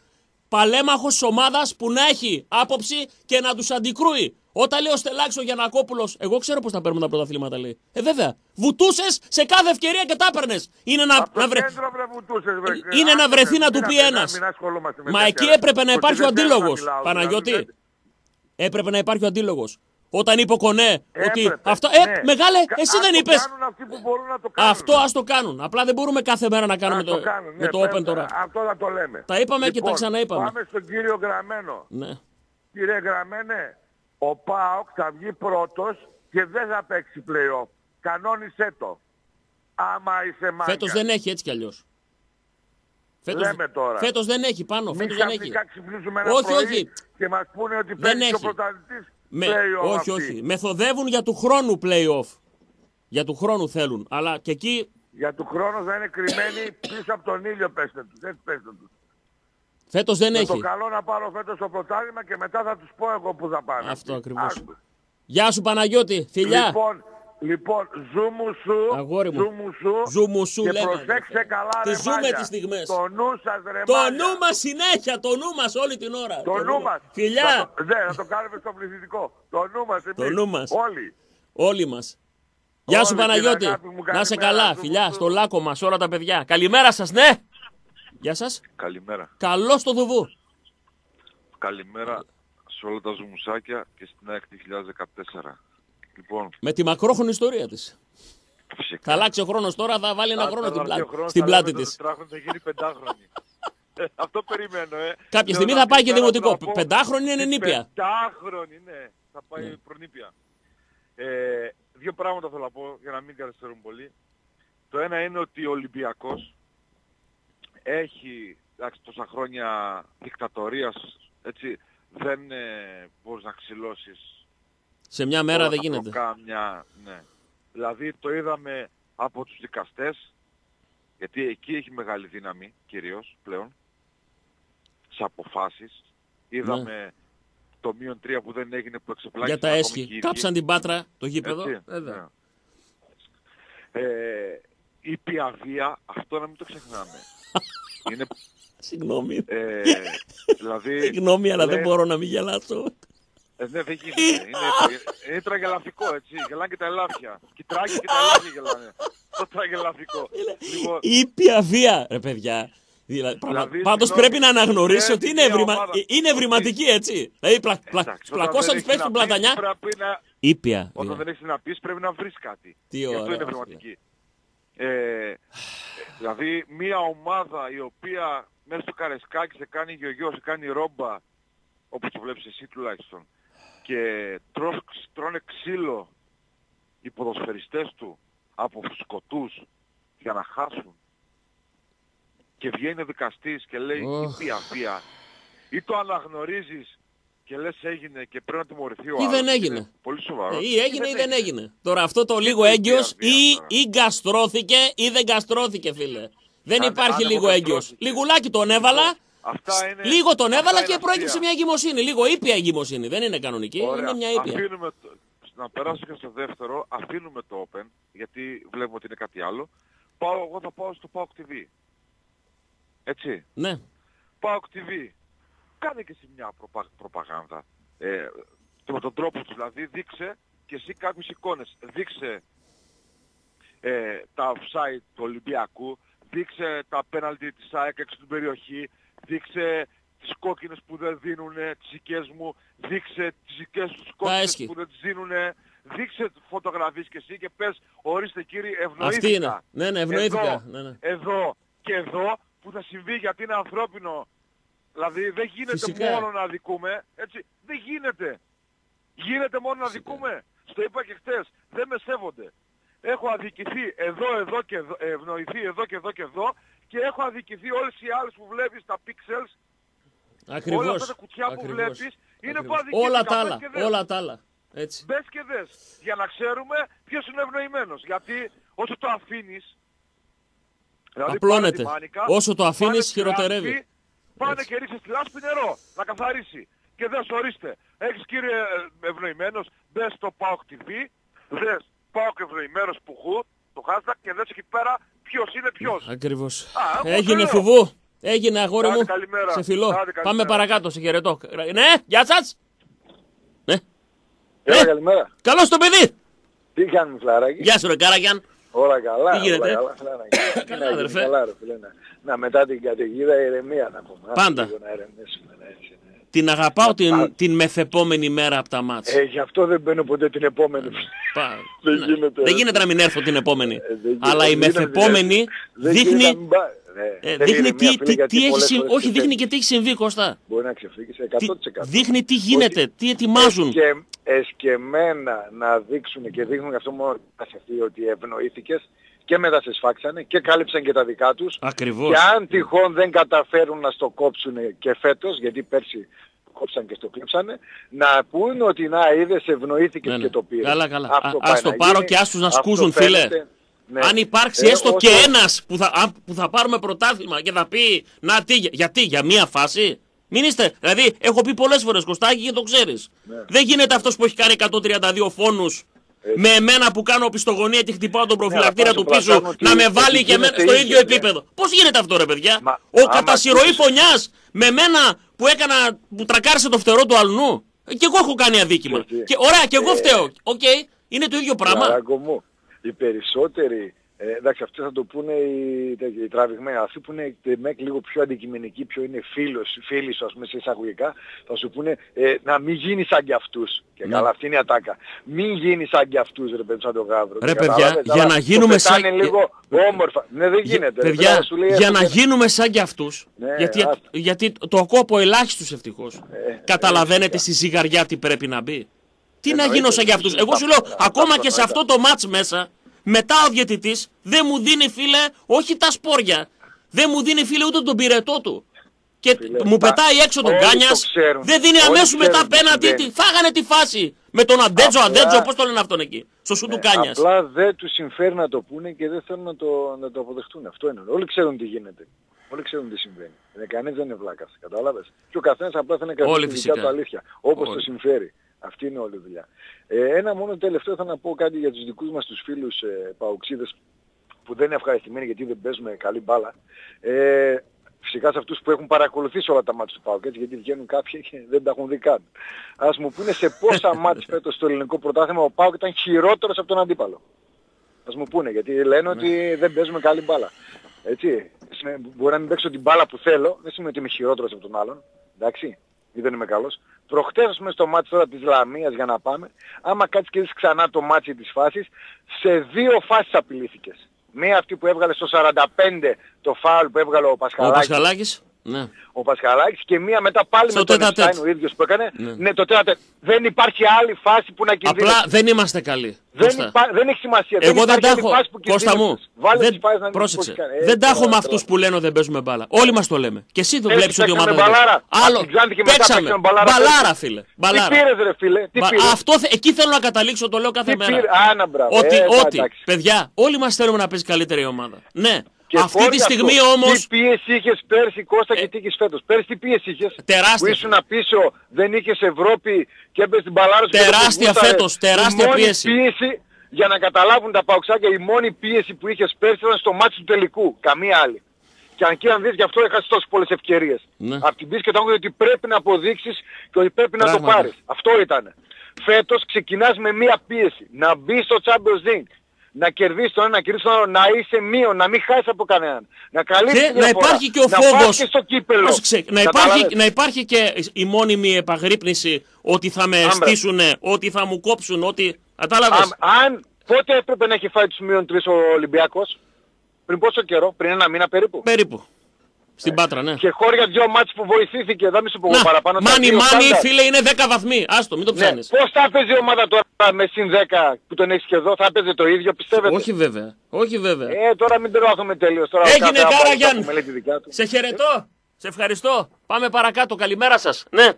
παλέμαχος της ομάδας που να έχει άποψη και να τους αντικρούει. Όταν λέει ο Στελάξης ο Γιανακόπουλος, εγώ ξέρω πώς θα παίρνουν τα πρωταθλήματα λέει. Ε βέβαια, βουτούσες σε κάθε ευκαιρία και τα έπαιρνες. Είναι να, Από το να βρε... κέντρο βρε βουτούσες, βρε. Είναι να Άντε, βρεθεί μην να του να- πει μην να- ένας. μην ασχολούμαστε με Μα τέτοια. εκεί έπρεπε να Ότι υπάρχει ο δεν θέλω να αντίλογος, μιλάω, Παναγιώτη. δηλαδή, Έπρεπε να υπάρχει ο αντίλογος. Όταν είπε ο Κονέ ότι. Έπρεπε, Αυτό, ε, ναι. μεγάλε, Κα- εσύ ας δεν το είπε. κάνουν αυτοί που μπορούν να το κάνουν. Αυτό ας το κάνουν. Απλά δεν μπορούμε κάθε μέρα να κάνουμε Ας το, το κάνουν, με ναι, το πέρα- Open τώρα. Αυτό θα το λέμε. Τα είπαμε και τα Λοιπόν, ξαναείπαμε. Πάμε στον κύριο Γραμμένο. Ναι. Κύριε Γραμμένε, ο ΠΑΟΚ θα βγει πρώτος και δεν θα παίξει play-off. Κανόνισέ το. Άμα είσαι μάγκας. Φέτος δεν έχει έτσι κι αλλιώς. Φέτος, Λέμε τώρα. φέτος δεν έχει πάνω. Μην Φέτος δεν έχει. ξαφνικά ξυπνήσουμε ένα Όχι, πρωί όχι. και μας πούνε ότι Δεν παίζει και ο έχει. πρωταθλητής Με, play-off όχι, αυτή. όχι. Μεθοδεύουν για του χρόνου playoff. Για του χρόνου θέλουν. Αλλά και εκεί Για του χρόνου θα είναι κρυμμένοι πίσω από τον ήλιο πέστε τους. Έτσι πέστε τους. Φέτος δεν Με το έχει. καλό να πάρω φέτος το πρωτάθλημα και μετά θα τους πω εγώ που θα πάνε. Αυτό αυτοί. ακριβώς. Άκου. Γεια σου Παναγιώτη, φιλιά. Λοιπόν, λοιπόν, ζούμου σου, Αγόρι μου. ζούμου σου, Ζούμου σου, και λέμε, προσέξτε αδερφέ. καλά Τις ρε ζούμε μάλια. τις στιγμές. Το νου σας ρε Το μάλια. νου μας συνέχεια, το νου μας όλη την ώρα. Το νου μας. Φιλιά, Θα το- Ναι, θα το κάνουμε στο πληθυντικό. Το νου μας εμείς. Το νου μας. Όλοι. όλοι μας. Γεια σου Όλη την Παναγιώτη. αγάπη μου, Να σε καλημέρα, καλά, σου, φιλιά, σου. στο λάκκο μας, όλα τα παιδιά. Καλημέρα σας, ναι. Γεια σας. Καλημέρα. Καλό στο δουβού. Καλημέρα σε όλα τα ζουμουσάκια και στην ΑΕΚ 2014. Λοιπόν, Με τη μακρόχρονη ιστορία της. φυσικά. Θα αλλάξει ο χρόνος τώρα, θα βάλει ένα Αν χρόνο θα στην, αλλάξει ο πλάτη, χρόνος, στην θα πλάτη λέμε το της. τετράχρονο θα γίνει πεντάχρονη. Ε, Αυτό περιμένω, ε. Κάποια Λέω στιγμή να θα πάει πει και πέρα δημοτικό. να πω Πεντάχρονη είναι ότι νήπια. Πεντάχρονη, ναι. Θα πάει Ναι. προνήπια. Ε, δύο πράγματα θέλω να πω για να μην καθυστερούμε πολύ. Το ένα είναι ότι ο Ολυμπιακός έχει εντάξει, τόσα χρόνια δικτατορίας, έτσι, δεν ε, μπορείς να ξυλώσεις Σε μια μέρα όλα δεν τα γίνεται. προκάμια, ναι. Δηλαδή το είδαμε από τους δικαστές, γιατί εκεί έχει μεγάλη δύναμη κυρίως πλέον, σε αποφάσεις. Είδαμε το μείον τρία που δεν έγινε που εξεπλάγησαν Για τα ακόμη έσχη. και οι ίδιοι. Κάψαν την πάτρα, το γήπεδο. Έτσι, Βέβαια. ναι. Ε, η πιαβία, αυτό να μην το ξεχνάμε. είναι, Συγγνώμη. ε, δηλαδή, Συγγνώμη, αλλά δεν λένε- μπορώ να μην γελάσω. Ε, ναι, δεν γίνεται. Είναι, είναι τραγελαφικό, έτσι. Γελάνε και τα ελάφια. Και οι τράγοι και τα ελάφια γελάνε. Το τραγελαφικό. λοιπόν, Ήπια βία, ρε παιδιά. Δηλαδή, πραγμα- Δηλαδή, Πάντως συγγνώμη, πρέπει να αναγνωρίσει ναι, ότι είναι, μια ευρημα... ομάδα- ε, είναι ευρηματική, έτσι. Δηλαδή, πλα... πλα... εντάξει, όταν πλακώσα δεν τους έχεις πέσει να στην πεις, πλατανιά. πρέπει να- Ήπια Όταν βία. δεν έχεις να πεις πρέπει να βρεις κάτι. Τι Γι' αυτό ωραία, είναι φίλε. ευρηματική. Ε, δηλαδή μια ομάδα η οποία μέσα στο Καρεσκάκι σε κάνει γιογιό, σε κάνει ρόμπα, όπως το βλέπεις εσύ τουλάχιστον, και τρως, τρώνε ξύλο οι ποδοσφαιριστές του από σκοτούς για να χάσουν και βγαίνει ο δικαστής και λέει Οχ. η βία βία ή το αναγνωρίζεις και λες έγινε και πρέπει να τιμωρηθεί ο Ή άλλος. δεν έγινε. Είναι Πολύ σοβαρό. Ε, Ή έγινε ή δεν έγινε. Τώρα αυτό το Τι λίγο είναι έγκυος βία, βία ή, τώρα. ή γκαστρώθηκε ή δεν γκαστρώθηκε φίλε. Δεν Αν- υπάρχει αν λίγο εγώ έγκυος. γκαστρώθηκε. Λιγουλάκι τον έβαλα, Αυτά είναι, λίγο τον αυτά έβαλα είναι και προέκυψε αστεία. μια εγκυμοσύνη. Λίγο ήπια εγκυμοσύνη. Δεν είναι κανονική, Ωραία. είναι μια ήπια. Αφήνουμε το... Να περάσω και στο δεύτερο, αφήνουμε το Open, γιατί βλέπουμε ότι είναι κάτι άλλο. Πάω, εγώ θα πάω στο PAOK TV. Έτσι. Ναι. PAOK TV. Κάνε και εσύ μια προπα... προπαγάνδα. Ε, το- με τον τρόπο του δηλαδή, δείξε και εσύ κάποιες εικόνες. Δείξε ε, τα offside του Ολυμπιακού, δείξε τα πέναλτι της ΑΕΚ έξω στην περιοχή, δείξε τις κόκκινες που δεν δίνουν, τις δικές μου, δείξε τις δικές τους κόκκινες έσχη. που δεν τις δίνουν, δείξε φωτογραφίες και εσύ και πες, ορίστε κύριε, ευνοήθηκα. Αυτή είναι. Ναι, ναι, ευνοήθηκα. Εδώ, Ναι, ναι. εδώ και εδώ που θα συμβεί γιατί είναι ανθρώπινο. Δηλαδή δεν γίνεται Φυσικά. μόνο να δικούμε, έτσι, δεν γίνεται. Γίνεται μόνο να δικούμε. Στο είπα και χτες, δεν με σέβονται. Έχω αδικηθεί εδώ, εδώ και εδώ, ευνοηθεί εδώ και εδώ και εδώ και έχω αδικηθεί όλες οι άλλες που βλέπεις, τα pixels, όλα Ακριβώς. αυτά τα κουτιά που Ακριβώς. βλέπεις, είναι που Ακριβώς. αδικήθηκα. Όλα τα Μπες άλλα. και δες. Όλα τα άλλα. Έτσι. Μπες και δες, για να ξέρουμε ποιος είναι ευνοημένος. Γιατί όσο το αφήνεις, δηλαδή Απλώνεται. πάνε τη μάνικα, Όσο το αφήνεις, πάνε στη χειροτερεύει. Λάσπη, Πάνε Έτσι. και ρίξε στη λάσπη νερό, να καθαρίσει. Και δες ορίστε, έχεις κύριε ε, ευνοημένος, μπες στο PAOK TV, δες PAOK ευνοημένος πουχού, το hashtag και δες εκεί πέρα ποιος είναι ποιος. Ακριβώς. Α, εγώ Έγινε το λέω. φουβού. Έγινε αγόρι Άντε, μου. καλημέρα. Σε φιλό. Άντε, καλημέρα. Πάμε παρακάτω, σε χαιρετώ. Ναι, γεια σας. Ναι. Έλα, Ε. καλημέρα. Καλώς το παιδί. Τι κάνουμε, φλαράκι. Γεια σου ρε Καραγιάν. Όλα καλά. Τι γίνεται? Όλα καλά, φλαράκι. Καλά, Να γίνει αδερφέ. Καλά, ρε φίλε. Να, να, μετά την καταιγίδα ηρεμία να πούμε. Άσε Πάντα. λίγο Να ηρεμήσουμε. Ναι, έτσι, ναι. Την αγαπάω Α. την, την μεθεπόμενη μέρα από τα μάτς. Ε, γι' αυτό δεν μπαίνω ποτέ την επόμενη. Πα- δεν ναι. γίνεται, Δεν ρε. γίνεται να μην έρθω την επόμενη. Ε, δεν γίνεται, Αλλά η δεν γίνεται, μεθεπόμενη δεν γίνεται να δείχνει, μην πά- ναι, ε, δεν δείχνει είναι τι, μία, φίλε, τι, γιατί τι έχεις πολλές συμβεί. φορές Όχι, δείχνει ξεφεύγει. και τι έχει συμβεί, Κώστα. Μπορεί να ξεφύγει σε Τι- 100%. Δείχνει τι γίνεται, τι ετοιμάζουν. Και εσκεμμένα να δείξουν και δείχνουν αυτό μόνο σε αυτή ότι ευνοήθηκες και μετά σε σφάξανε και κάλυψαν και τα δικά τους. Ακριβώς. Και αν τυχόν δεν καταφέρουν να στο κόψουν και φέτος, γιατί πέρσι το κόψαν και στο κλείψανε, να πούν ότι να είδες ευνοήθηκες Ναι, ναι. και το πήρες. Καλά, καλά. Αυτό Α- πάει ας το να πάρω γίνει. και ας τους να Αυτό σκούζουν, φίλε. φαίνεται. Ναι. Αν υπάρξει Ε, έστω όσο- και ένας που θα, α- που θα πάρουμε πρωτάθλημα και θα πει να τι, για- γιατί, για μία φάση; Μην είστε, δηλαδή έχω πει πολλές φορές Κωστάκη και το ξέρεις. Ναι. Δεν γίνεται αυτός που έχει κάνει 132 φόνους με εμένα που κάνω πιστογωνία και χτυπάω τον προφυλακτήρα Ναι, του αλλά πίσω πάνω σου να με πλασάρουν βάλει ότι και εμένα γίνεται στο ίδιο ίδιο, ναι. επίπεδο. Πώς γίνεται αυτό ρε παιδιά; Μα, Ο άμα κατά συρροή ακούσεις- φωνιάς με εμένα που έκανα, που τρακάρισε το φτερό του αλλού. Και εγώ έχω κάνει αδίκημα. Έτσι. Και, ωραία, και εγώ Ε, φταίω. Οκ, είναι το ίδιο πράγμα. Μαράκο μου, οι περισσότεροι, ε, εντάξει αυτοί θα το πούνε οι, οι τραβηγμένοι, αυτοί που είναι ε, μέκ λίγο πιο αντικειμενικοί, πιο είναι φίλος, φίλοι σου ας πούμε σε εισαγωγικά, θα σου πούνε ε, να μην γίνει σαν κι αυτούς. Και Ναι. καλά αυτή είναι η ατάκα. Μην γίνει σαν κι αυτούς ρε παιδί σαν τον γάβρο. Ρε, Το παιδιά, καταλάβες, για αλλά να γίνουμε το σαν- πετάνε λίγο όμορφα. Ναι δεν γίνεται. ρε, Παιδιά, τώρα σου λέει, για να έχουμε- γίνουμε σαν κι αυτούς, Ναι, γιατί, άστο. γιατί το ακούω από ελάχιστους ευτυχώς, Ε, καταλαβαίνετε ε, στη ζυγαριά τι πρέπει να μπει. Τι να Εννοείται, γίνω σαν κι αυτούς. Εγώ σου λέω, αυτό, ακόμα αυτό, και σε αυτό. αυτό το μάτς μέσα, μετά ο διαιτητής δεν μου δίνει φίλε, όχι τα σπόρια, δεν μου δίνει φίλε ούτε τον πυρετό του. Και Φίλε, μου τα- πετάει έξω τον όλοι το Κάνιας, ξέρουν. δεν δίνει Όλοι αμέσως μετά ξέρουν τι πέναντι, συμβαίνει. τη- φάγανε τη φάση. Με τον Αντέτζο, Απλά- Αντέτζο, πώς το λένε αυτόν εκεί, στο σου του Ναι, Κάνιας. Απλά δεν τους συμφέρει να το πούνε και δεν θέλουν να το, να το αποδεχτούν. Αυτό είναι. Όλοι ξέρουν τι γίνεται. Όλοι ξέρουν τι συμβαίνει. Ε, κανείς δεν είναι βλάκας. Κατάλαβες. Και ο καθένας απλά θέλει να Όλοι κρατήσει τη δικιά φυσικά. του αλήθεια. Όπως Όλοι. το συμφέρει. Αυτή είναι όλη η δουλειά. Ε, ένα μόνο τελευταίο θα να πω κάτι για τους δικούς μας τους φίλους ε, παοξίδες που δεν είναι ευχαριστημένοι γιατί δεν παίζουμε καλή μπάλα. Ε, φυσικά σε αυτούς που έχουν παρακολουθήσει όλα τα μάτια του ΠΑΟΚ, έτσι, γιατί βγαίνουν κάποιοι και δεν τα έχουν δει καν. Ας μου πούνε σε πόσα μάτια φέτος στο ελληνικό πρωτάθλημα ο ΠΑΟΚ ήταν χειρότερος από τον αντίπαλο. Ας μου πούνε, γιατί λένε ότι δεν παίζουμε καλή μπάλα. Έτσι, Σημα- μπορεί να μην παίξω την μπάλα που θέλω, δεν σημαίνει ότι είμαι χειρότερος από τον άλλον. Εντάξει, ή δεν είμαι καλός. Προχτές, ας πούμε, στο μάτι τώρα της Λαμίας για να πάμε, άμα κάτσεις και δεις ξανά το μάτι της φάσης, σε δύο φάσεις απειλήθηκες. Μία αυτή που έβγαλε στο 45 το φάουλ που έβγαλε ο Ο Πασχαλάκης. Πασχαλάκης. Ναι. ο Πασχαλάκης και μία μετά πάλι Στο με τον τέτα-τέτ. Εστάιν ο ίδιος που έκανε. Ναι. Ναι, το τέτα Δεν υπάρχει άλλη φάση που να κινδύνευσε. Απλά δεν είμαστε καλοί. δεν, Κώστα. υπά... δεν έχει σημασία. Εγώ δεν υπάρχει τα άλλη έχω. φάση που Κώστα μου, κινδύνευσες. Βάλε δεν, τις φάσεις να μην πρόσεξε. τις κάνεις. Ε, δεν τα έχω τώρα, με τώρα. αυτούς που λένε ότι δεν παίζουμε μπάλα. Όλοι μας το λέμε. Και εσύ το Έτσι βλέπεις ότι η ομάδα παίξαμε δεν παίζει. μπαλάρα. Άλλο. Απ' την Ξάνθη και μετά Παίξαμε. παίξαμε μπαλάρα. Μπαλάρα, φίλε. Τι Μπαλάρα. πήρες ρε φίλε, τι Μα πήρες; αυτό, θε- εκεί θέλω να καταλήξω, το λέω κάθε Τι μέρα. πήρε, άνα μπράβο. Ότι, Ε, ότι, εντάξει. παιδιά, όλοι μας θέλουμε να παίζει καλύτερη η ομάδα. Ναι. Και Αυτή τη φόρτια στιγμή αυτό. όμω. Τι πίεση είχες πέρσι Κώστα Ε, και τι είχες φέτος; Πέρσι τι πίεση είχες; τεράστια. Που ήσουν πίσω, δεν είχες Ευρώπη και έμπες στην μπαλάρα σου. και το Τεράστια κουβούταρες. φέτος, τεράστια η μόνη πίεση. πίεση για να καταλάβουν τα παουξάκια, η μόνη πίεση που είχες πέρσι ήταν στο μάτι του τελικού. Καμία άλλη. Και αν και αν δεις γι' αυτό έχασες τόσες πολλές ευκαιρίες. Ναι. Από την πίεση και το άγχος ότι πρέπει να αποδείξεις και ότι πρέπει να το Πράγματι. πάρεις. Αυτό ήταν. Φέτος ξεκινάς με μία πίεση. Να μπεις στο Champions League. Να κερδίσεις τον ένα, να κερδίσεις τον άλλο, να είσαι μείον, να μην χάσεις από κανέναν. Να καλύψεις Και τη να διαφορά. υπάρχει και ο να πας φόβος. και στο κύπελο. Πρόσεξε, να, Κατάλαβες. υπάρχει, να υπάρχει και η μόνιμη επαγρύπνηση ότι θα με Άμπρα. στήσουνε, ότι θα μου κόψουν, ότι. Κατάλαβες; Αν, αν πότε έπρεπε να έχει φάει τους μείον τρεις ο Ολυμπιακός; Πριν πόσο καιρό, πριν ένα μήνα περίπου; Περίπου. Στην Πάτρα, ναι. Και χώρια δυο μάτς που βοηθήθηκε, δεν μη σου πω Να, παραπάνω. τα μάνι, δύο μάνι, στάνταρ. φίλε, είναι 10 βαθμοί. Άστο, μην το Ναι, ψάχνεις. πώς θα έπαιζε η ομάδα τώρα με συν 10 που τον έχεις και εδώ, θα έπαιζε το ίδιο, πιστεύετε; Όχι βέβαια. Όχι βέβαια. Ε, τώρα μην τρέχουμε τελείως. Τώρα ο Έγινε κάθε κάρα, άπαρος Γιάννη. θα μελέτη δικά του. Σε χαιρετώ. Σε ευχαριστώ. Πάμε παρακάτω. Καλημέρα σας. Ναι.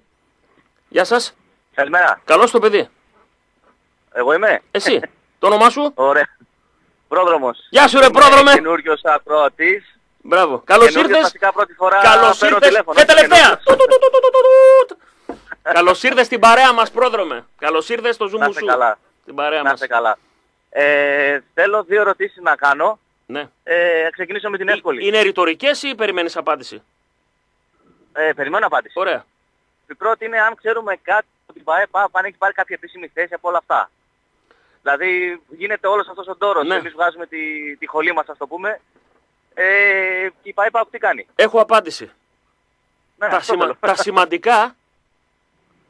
Γεια σας. Καλημέρα. Καλώς το παιδί. Εγώ είμαι. Εσύ. το όνομά σου; Ωραία. Πρόδρομος. Γεια σου, ρε, πρόδρομε. Καινούριος ακροατής. Μπράβο. Καλώς Καινούριος ήρθες. βασικά πρώτη φορά Καλώς παίρνω ήρθες. τηλέφωνο. Και όχι τελευταία. καινούριος. Του, του, του, του, του, του, του, του. Καλώς ήρθες στην παρέα μας, πρόδρομε. Καλώς ήρθες στο Zoom Να μου είστε σου. καλά. Στην παρέα Να μας. είστε καλά. Ε, θέλω δύο ερωτήσεις να κάνω. Ναι. Ε, ξεκινήσω με την εύκολη. Είναι ρητορικές ή περιμένεις απάντηση; Ε, περιμένω απάντηση. Ωραία. Η πρώτη είναι αν ξέρουμε κάτι ότι η ΠαΕ ΠΑ, αν έχει πάρει κάποια επίσημη θέση από όλα αυτά. Δηλαδή γίνεται όλος αυτός ο τόρος. Ναι. Εμείς βγάζουμε τη, τη χολή μας, ας το πούμε. Ε, και η ΠαΕ ΠΑ τι κάνει; Έχω απάντηση. Ναι, τα, αυτό σημα- θέλω. τα σημαντικά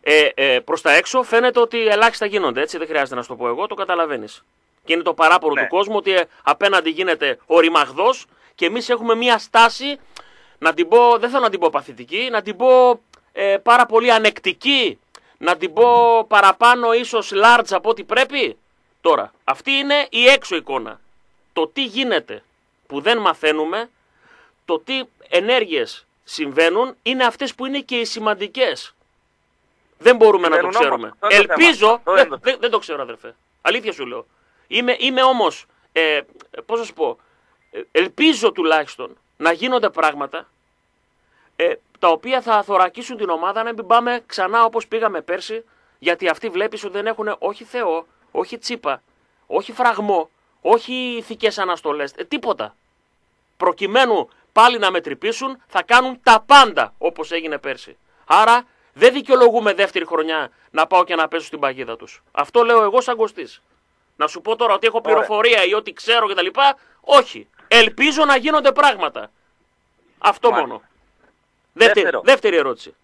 ε, ε, προς τα έξω φαίνεται ότι ελάχιστα γίνονται. Έτσι δεν χρειάζεται να σου το πω εγώ, το καταλαβαίνεις. Και είναι το παράπονο Ναι. του κόσμου ότι ε, απέναντι γίνεται ο ρημαγδός και εμείς έχουμε μία στάση, να την πω, δεν θέλω να την πω παθητική, να την πω ε, πάρα πολύ ανεκτική, να την πω παραπάνω ίσως large από ό,τι πρέπει. Τώρα, αυτή είναι η έξω εικόνα. Το τι γίνεται που δεν μαθαίνουμε το τι ενέργειες συμβαίνουν είναι αυτές που είναι και οι σημαντικές. Δεν μπορούμε να το Συμβαίνουν όμως, ξέρουμε. αυτό είναι το θέμα. Ελπίζω, Αυτό δεν, είναι το δεν- δεν το ξέρω αδερφέ. Αλήθεια σου λέω. Είμαι, είμαι όμως, ε, πώς να σου πω, ε, ελπίζω τουλάχιστον να γίνονται πράγματα ε, τα οποία θα θωρακίσουν την ομάδα να μην πάμε ξανά όπως πήγαμε πέρσι γιατί αυτοί βλέπεις ότι δεν έχουν όχι Θεό, όχι τσίπα, όχι φραγμό, όχι ηθικές αναστολές, ε, τίποτα προκειμένου πάλι να με τρυπήσουν, θα κάνουν τα πάντα όπως έγινε πέρσι. Άρα δεν δικαιολογούμε δεύτερη χρονιά να πάω και να πέσω στην παγίδα τους. Αυτό λέω εγώ σαν κοστής. Να σου πω τώρα ότι έχω Ωραία. πληροφορία ή ότι ξέρω κτλ. Όχι. Ελπίζω να γίνονται πράγματα. Αυτό Μάλιστα. μόνο. Δεύτερη, Δεύτερο. δεύτερη ερώτηση.